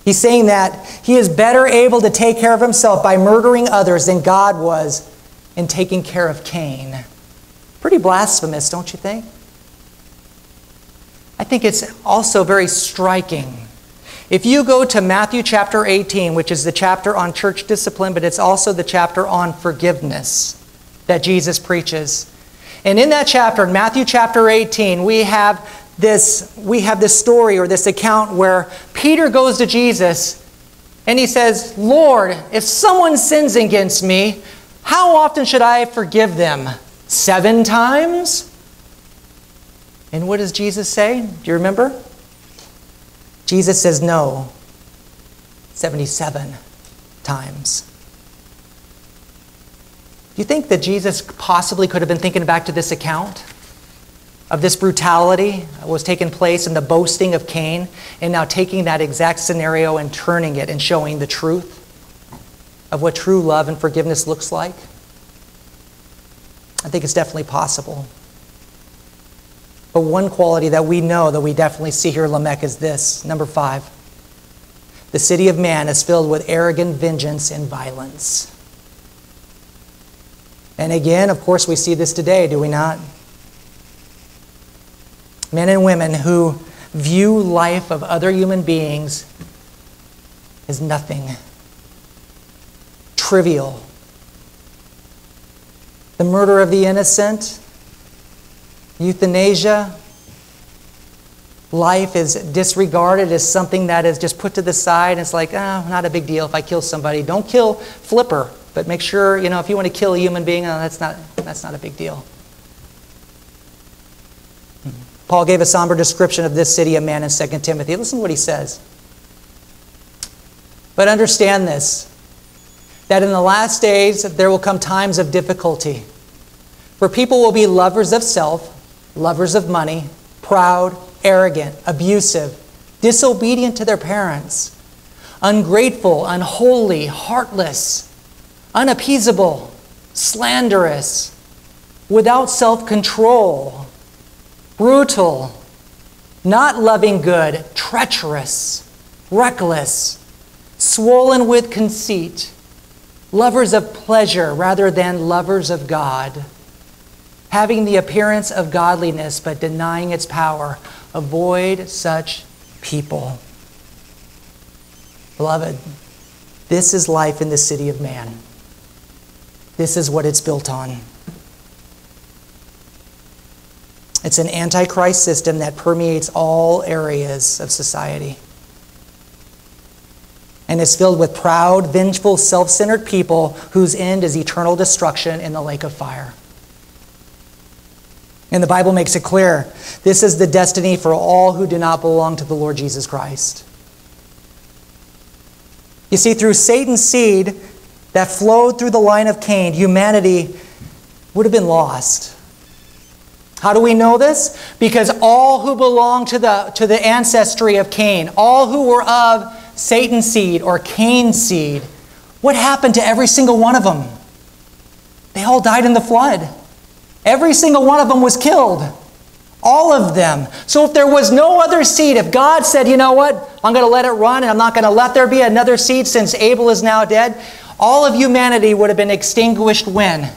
He's saying that he is better able to take care of himself by murdering others than God was in taking care of Cain. Pretty blasphemous, don't you think? I think it's also very striking. If you go to Matthew chapter 18, which is the chapter on church discipline, but it's also the chapter on forgiveness that Jesus preaches. And in that chapter, in Matthew chapter 18, we have this, we have this story or this account where Peter goes to Jesus and he says, Lord, if someone sins against me, how often should I forgive them? Seven times? And what does Jesus say? Do you remember? Jesus says no, 77 times. You think that Jesus possibly could have been thinking back to this account of this brutality that was taking place in the boasting of Cain, and now taking that exact scenario and turning it and showing the truth of what true love and forgiveness looks like? I think it's definitely possible. But one quality that we know that we definitely see here in Lamech is this number five the city of man is filled with arrogant vengeance and violence. And again, of course, we see this today, do we not? Men and women who view life of other human beings as nothing, trivial. The murder of the innocent, euthanasia, life is disregarded as something that is just put to the side. It's like, oh, not a big deal if I kill somebody. Don't kill Flipper, but make sure, you know, if you want to kill a human being, oh, that's, not, that's not a big deal. Hmm. Paul gave a somber description of this city of man in 2 Timothy. Listen to what he says. But understand this that in the last days there will come times of difficulty. For people will be lovers of self, lovers of money, proud, arrogant, abusive, disobedient to their parents, ungrateful, unholy, heartless, unappeasable, slanderous, without self control, brutal, not loving good, treacherous, reckless, swollen with conceit, lovers of pleasure rather than lovers of God, having the appearance of godliness but denying its power. Avoid such people. Beloved, this is life in the city of man. This is what it's built on. It's an antichrist system that permeates all areas of society and is filled with proud, vengeful, self centered people whose end is eternal destruction in the lake of fire. And the Bible makes it clear this is the destiny for all who do not belong to the Lord Jesus Christ. You see, through Satan's seed that flowed through the line of Cain, humanity would have been lost. How do we know this? Because all who belong to the, to the ancestry of Cain, all who were of Satan's seed or Cain's seed, what happened to every single one of them? They all died in the flood. Every single one of them was killed. All of them. So if there was no other seed, if God said, you know what, I'm going to let it run and I'm not going to let there be another seed since Abel is now dead, all of humanity would have been extinguished when?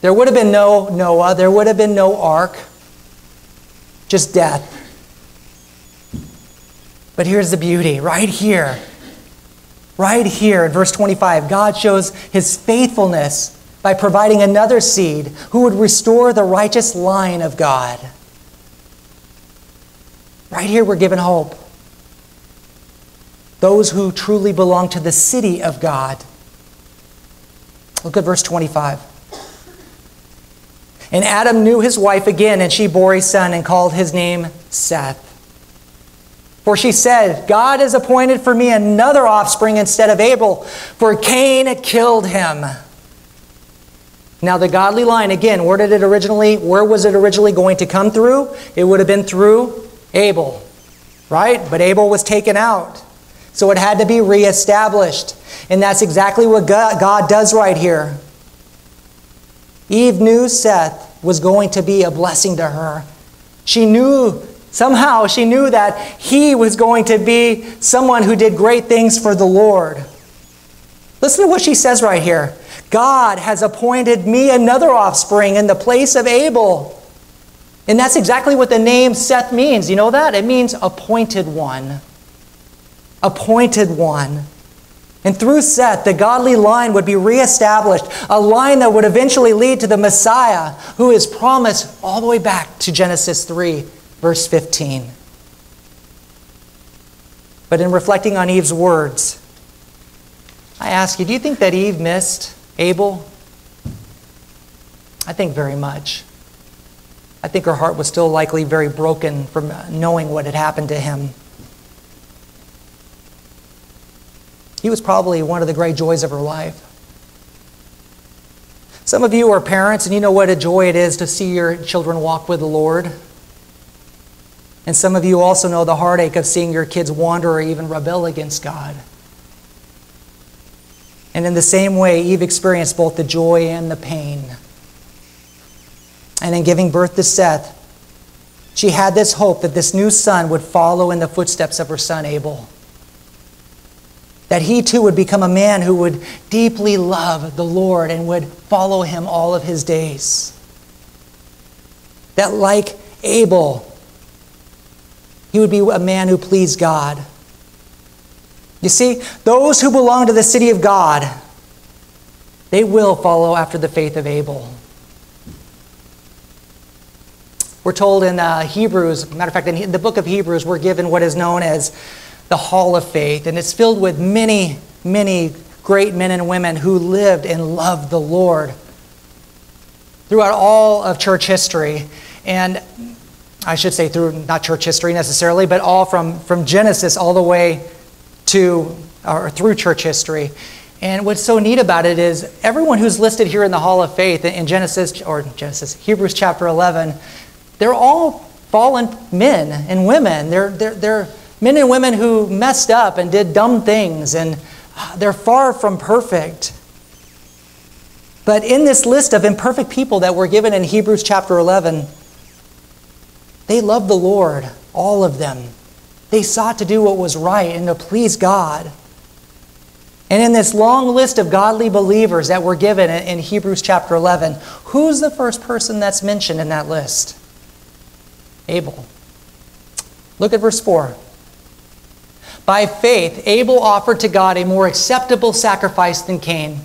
There would have been no Noah, there would have been no ark, just death. But here's the beauty right here. Right here in verse 25, God shows his faithfulness by providing another seed who would restore the righteous line of God. Right here, we're given hope. Those who truly belong to the city of God. Look at verse 25. And Adam knew his wife again, and she bore a son and called his name Seth. For she said, God has appointed for me another offspring instead of Abel, for Cain killed him. Now, the godly line, again, where did it originally, where was it originally going to come through? It would have been through Abel, right? But Abel was taken out. So it had to be reestablished. And that's exactly what God does right here. Eve knew Seth was going to be a blessing to her. She knew, somehow, she knew that he was going to be someone who did great things for the Lord. Listen to what she says right here. God has appointed me another offspring in the place of Abel. And that's exactly what the name Seth means. You know that? It means appointed one. Appointed one. And through Seth, the godly line would be reestablished, a line that would eventually lead to the Messiah, who is promised all the way back to Genesis 3, verse 15. But in reflecting on Eve's words, I ask you, do you think that Eve missed Abel? I think very much. I think her heart was still likely very broken from knowing what had happened to him. He was probably one of the great joys of her life. Some of you are parents, and you know what a joy it is to see your children walk with the Lord. And some of you also know the heartache of seeing your kids wander or even rebel against God. And in the same way, Eve experienced both the joy and the pain. And in giving birth to Seth, she had this hope that this new son would follow in the footsteps of her son Abel. That he too would become a man who would deeply love the Lord and would follow him all of his days. That, like Abel, he would be a man who pleased God. You see, those who belong to the city of God, they will follow after the faith of Abel. We're told in uh, Hebrews, matter of fact, in the book of Hebrews, we're given what is known as the Hall of Faith, and it's filled with many, many great men and women who lived and loved the Lord throughout all of church history. And I should say through not church history necessarily, but all from, from Genesis all the way to or through church history. And what's so neat about it is everyone who's listed here in the Hall of Faith in Genesis or Genesis, Hebrews chapter 11, they're all fallen men and women. They're, they're, they're men and women who messed up and did dumb things, and uh, they're far from perfect. But in this list of imperfect people that were given in Hebrews chapter 11, they loved the Lord, all of them. They sought to do what was right and to please God. And in this long list of godly believers that were given in Hebrews chapter 11, who's the first person that's mentioned in that list? Abel. Look at verse 4. By faith, Abel offered to God a more acceptable sacrifice than Cain,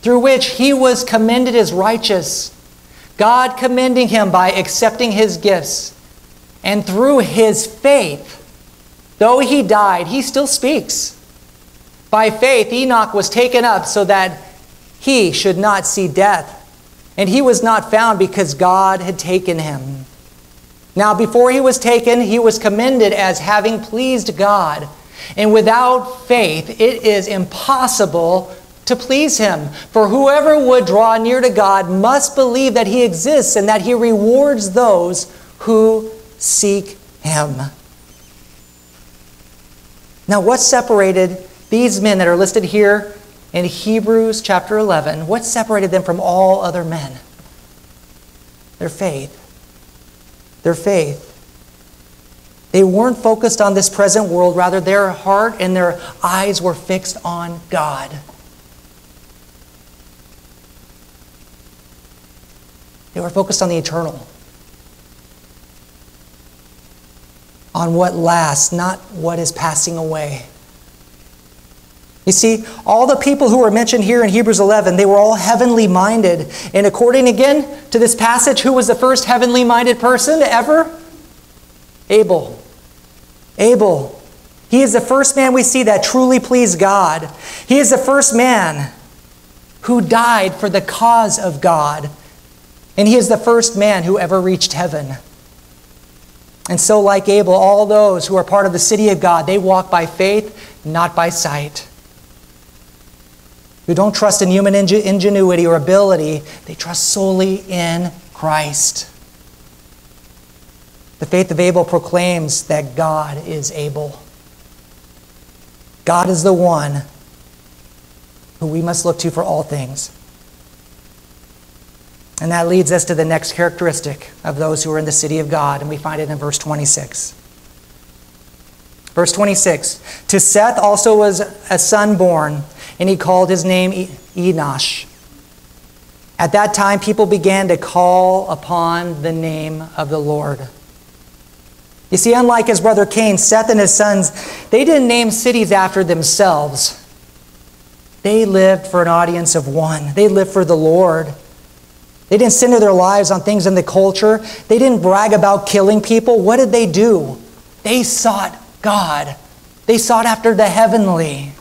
through which he was commended as righteous, God commending him by accepting his gifts. And through his faith, though he died, he still speaks. By faith, Enoch was taken up so that he should not see death. And he was not found because God had taken him. Now, before he was taken, he was commended as having pleased God. And without faith, it is impossible to please him. For whoever would draw near to God must believe that he exists and that he rewards those who seek him. Now, what separated these men that are listed here in Hebrews chapter 11? What separated them from all other men? Their faith their faith. They weren't focused on this present world, rather, their heart and their eyes were fixed on God. They were focused on the eternal, on what lasts, not what is passing away. You see, all the people who are mentioned here in Hebrews 11, they were all heavenly minded. And according again to this passage, who was the first heavenly minded person ever? Abel. Abel. He is the first man we see that truly pleased God. He is the first man who died for the cause of God. And he is the first man who ever reached heaven. And so, like Abel, all those who are part of the city of God, they walk by faith, not by sight who don't trust in human ingenuity or ability, they trust solely in Christ. The faith of Abel proclaims that God is able. God is the one who we must look to for all things. And that leads us to the next characteristic of those who are in the city of God, and we find it in verse 26. Verse 26 To Seth also was a son born and he called his name Enosh. At that time, people began to call upon the name of the Lord. You see, unlike his brother Cain, Seth and his sons, they didn't name cities after themselves. They lived for an audience of one. They lived for the Lord. They didn't center their lives on things in the culture. They didn't brag about killing people. What did they do? They sought God. They sought after the heavenly.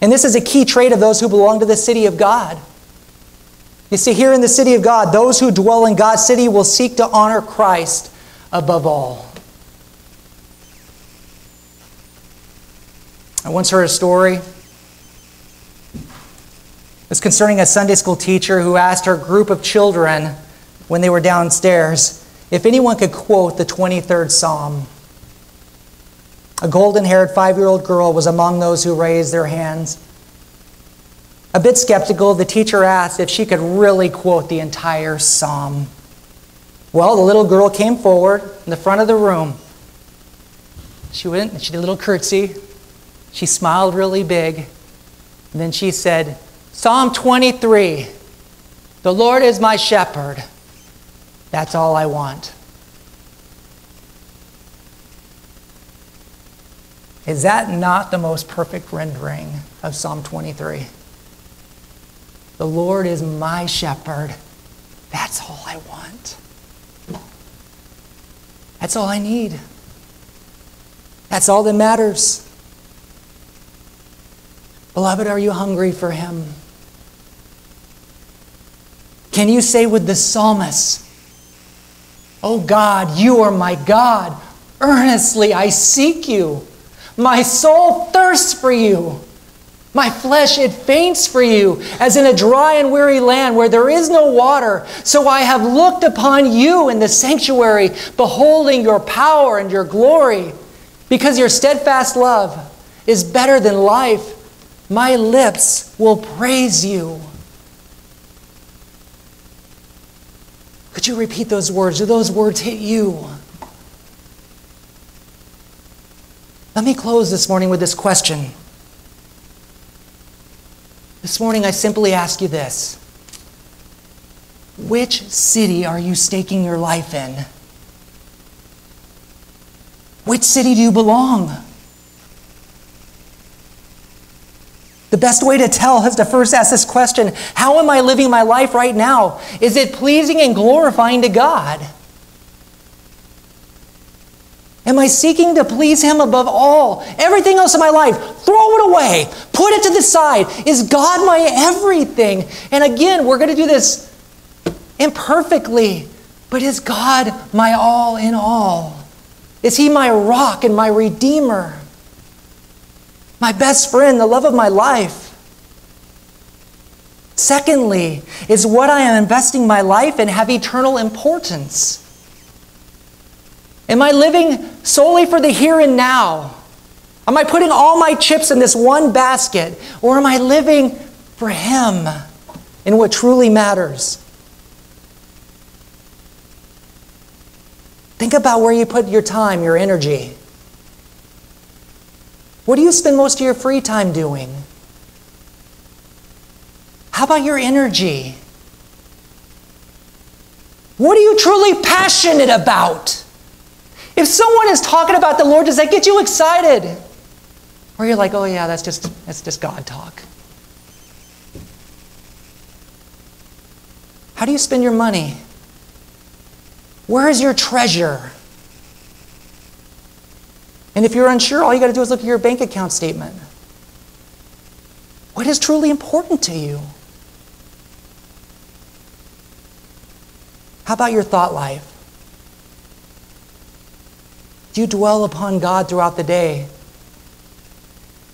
And this is a key trait of those who belong to the city of God. You see, here in the city of God, those who dwell in God's city will seek to honor Christ above all. I once heard a story. It's concerning a Sunday school teacher who asked her group of children when they were downstairs if anyone could quote the 23rd Psalm. A golden haired five year old girl was among those who raised their hands. A bit skeptical, the teacher asked if she could really quote the entire psalm. Well, the little girl came forward in the front of the room. She went and she did a little curtsy. She smiled really big. And then she said, Psalm 23 The Lord is my shepherd. That's all I want. Is that not the most perfect rendering of Psalm 23? The Lord is my shepherd. That's all I want. That's all I need. That's all that matters. Beloved, are you hungry for Him? Can you say with the psalmist, Oh God, you are my God. Earnestly I seek you. My soul thirsts for you. My flesh, it faints for you, as in a dry and weary land where there is no water. So I have looked upon you in the sanctuary, beholding your power and your glory. Because your steadfast love is better than life, my lips will praise you. Could you repeat those words? Do those words hit you? Let me close this morning with this question. This morning, I simply ask you this Which city are you staking your life in? Which city do you belong? The best way to tell is to first ask this question How am I living my life right now? Is it pleasing and glorifying to God? Am I seeking to please Him above all? Everything else in my life, throw it away. Put it to the side. Is God my everything? And again, we're going to do this imperfectly, but is God my all in all? Is He my rock and my redeemer? My best friend, the love of my life? Secondly, is what I am investing my life in have eternal importance? Am I living solely for the here and now? Am I putting all my chips in this one basket? Or am I living for Him in what truly matters? Think about where you put your time, your energy. What do you spend most of your free time doing? How about your energy? What are you truly passionate about? If someone is talking about the Lord, does that get you excited? Or you're like, oh yeah, that's just that's just God talk. How do you spend your money? Where is your treasure? And if you're unsure, all you got to do is look at your bank account statement. What is truly important to you? How about your thought life? Do you dwell upon God throughout the day?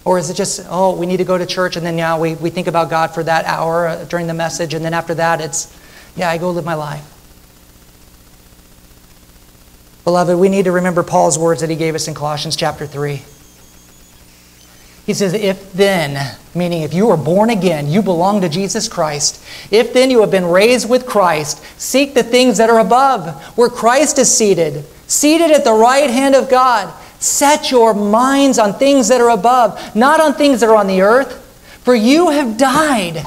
Or is it just, oh, we need to go to church and then, yeah, we, we think about God for that hour uh, during the message, and then after that, it's, yeah, I go live my life. Beloved, we need to remember Paul's words that he gave us in Colossians chapter 3. He says, If then, meaning if you are born again, you belong to Jesus Christ. If then you have been raised with Christ, seek the things that are above, where Christ is seated, seated at the right hand of God. Set your minds on things that are above, not on things that are on the earth. For you have died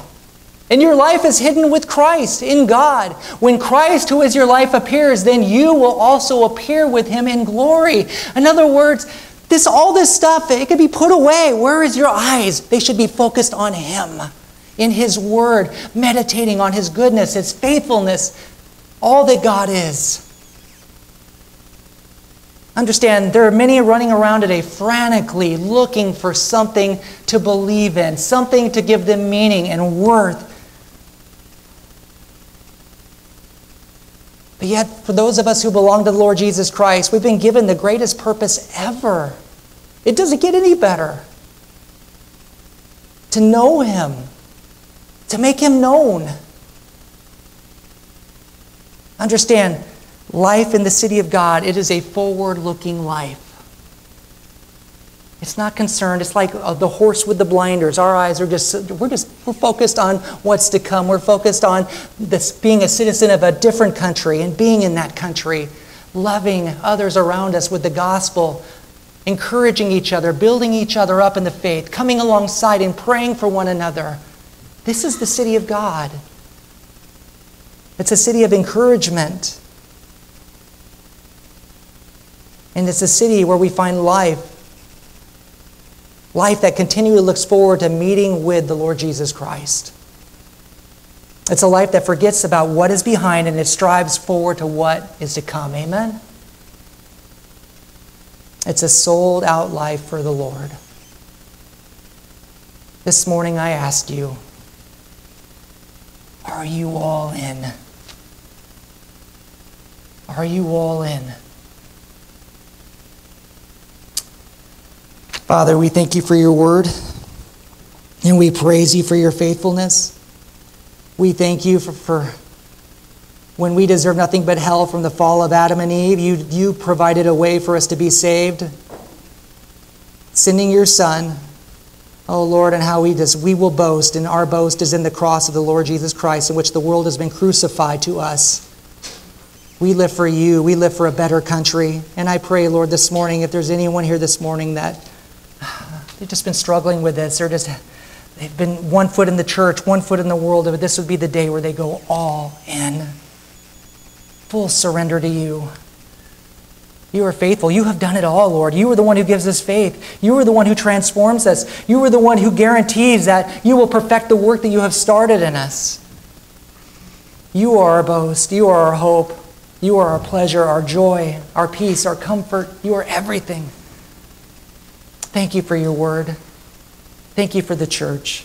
and your life is hidden with Christ in God. When Christ, who is your life, appears, then you will also appear with him in glory. In other words, this all this stuff, it can be put away. Where is your eyes? They should be focused on him, in his word, meditating on his goodness, his faithfulness, all that God is. Understand, there are many running around today frantically looking for something to believe in, something to give them meaning and worth. But yet, for those of us who belong to the Lord Jesus Christ, we've been given the greatest purpose ever. It doesn't get any better. To know Him, to make Him known. Understand, life in the city of God, it is a forward looking life. It's not concerned. It's like uh, the horse with the blinders. Our eyes are just, we're just, we're focused on what's to come. We're focused on this being a citizen of a different country and being in that country, loving others around us with the gospel, encouraging each other, building each other up in the faith, coming alongside and praying for one another. This is the city of God. It's a city of encouragement. And it's a city where we find life. Life that continually looks forward to meeting with the Lord Jesus Christ. It's a life that forgets about what is behind and it strives forward to what is to come. Amen? It's a sold out life for the Lord. This morning I ask you, are you all in? Are you all in? Father, we thank you for your word and we praise you for your faithfulness. We thank you for, for when we deserve nothing but hell from the fall of Adam and Eve, you, you provided a way for us to be saved, sending your Son. Oh Lord, and how we just we will boast, and our boast is in the cross of the Lord Jesus Christ, in which the world has been crucified to us. We live for you. We live for a better country. And I pray, Lord, this morning, if there's anyone here this morning that they've just been struggling with this, or just they've been one foot in the church, one foot in the world, but this would be the day where they go all in full surrender to you. You are faithful. You have done it all, Lord. You are the one who gives us faith. You are the one who transforms us. You are the one who guarantees that you will perfect the work that you have started in us. You are our boast. You are our hope. You are our pleasure, our joy, our peace, our comfort. You are everything. Thank you for your word. Thank you for the church.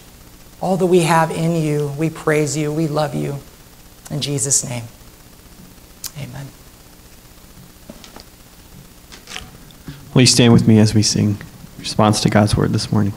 All that we have in you, we praise you, we love you. In Jesus' name. Amen. Will you stand with me as we sing response to God's word this morning?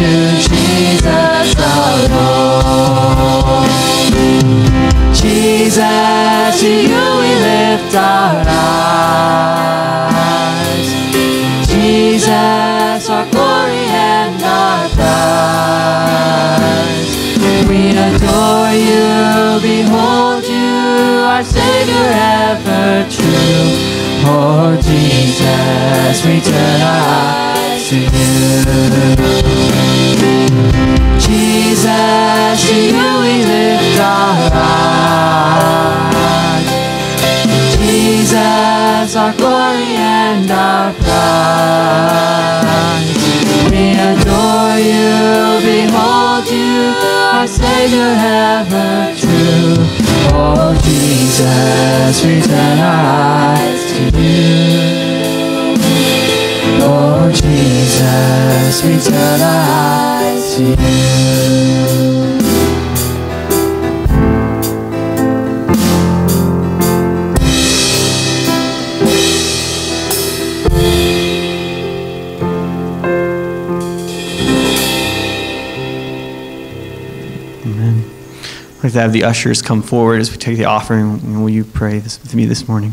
To Jesus alone. Jesus, to you we lift our eyes. Jesus, our glory and our prize. We adore you, behold you, our Savior ever true. Oh Jesus, we turn our eyes to you. Jesus, to you we lift our eyes. Jesus, our glory and our pride. We adore you, behold you, our Savior ever true. Oh Jesus, we turn our eyes to you. Oh Jesus, we turn our eyes to you. Like to have the ushers come forward as we take the offering. Will you pray this with me this morning?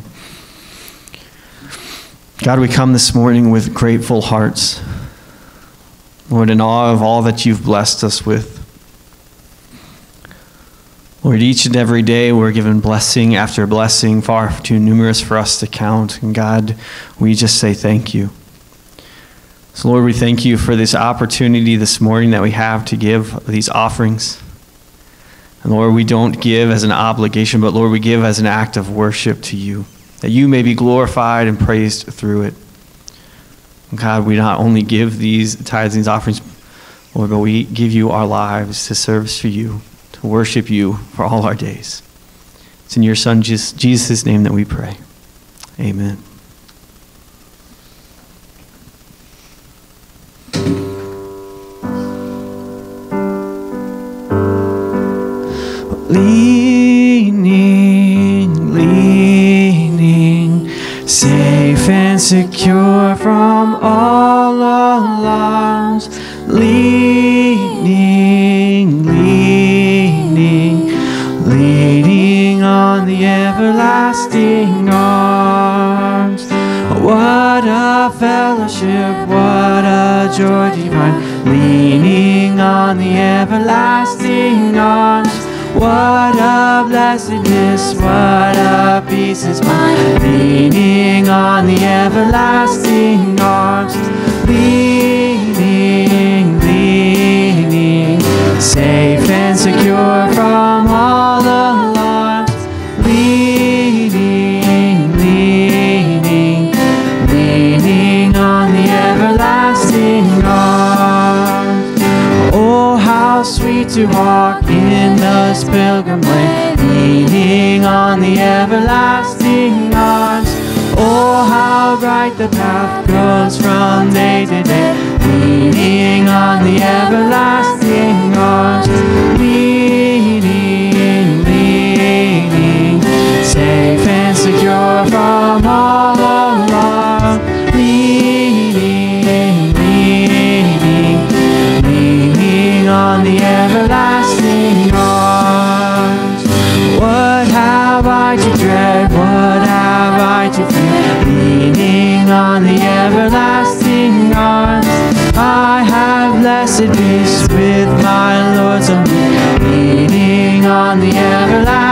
God, we come this morning with grateful hearts. Lord, in awe of all that you've blessed us with. Lord, each and every day we're given blessing after blessing, far too numerous for us to count. And God, we just say thank you. So, Lord, we thank you for this opportunity this morning that we have to give these offerings. And Lord, we don't give as an obligation, but Lord, we give as an act of worship to you, that you may be glorified and praised through it. And God, we not only give these tithes and these offerings, Lord, but we give you our lives to service for you, to worship you for all our days. It's in your Son, Jesus' name, that we pray. Amen. Everlasting arms. What a fellowship, what a joy divine, leaning on the everlasting arms. What a blessedness, what a peace is mine, leaning on the everlasting arms. Leaning, leaning, safe and secure from all alarms. To walk in this pilgrim way, leaning on the everlasting arms. Oh, how bright the path grows from day to day, leaning on the everlasting arms. Leaning, leaning, safe blessed peace with my Lord so. Leaning on the everlasting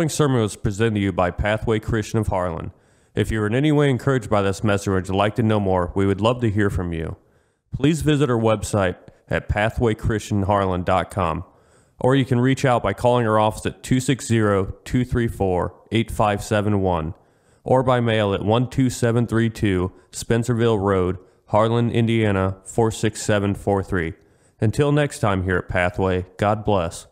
following sermon was presented to you by Pathway Christian of Harlan. If you are in any way encouraged by this message or would like to know more, we would love to hear from you. Please visit our website at pathwaychristianharlan.com or you can reach out by calling our office at 260-234-8571 or by mail at 12732 Spencerville Road, Harlan, Indiana 46743. Until next time here at Pathway, God bless.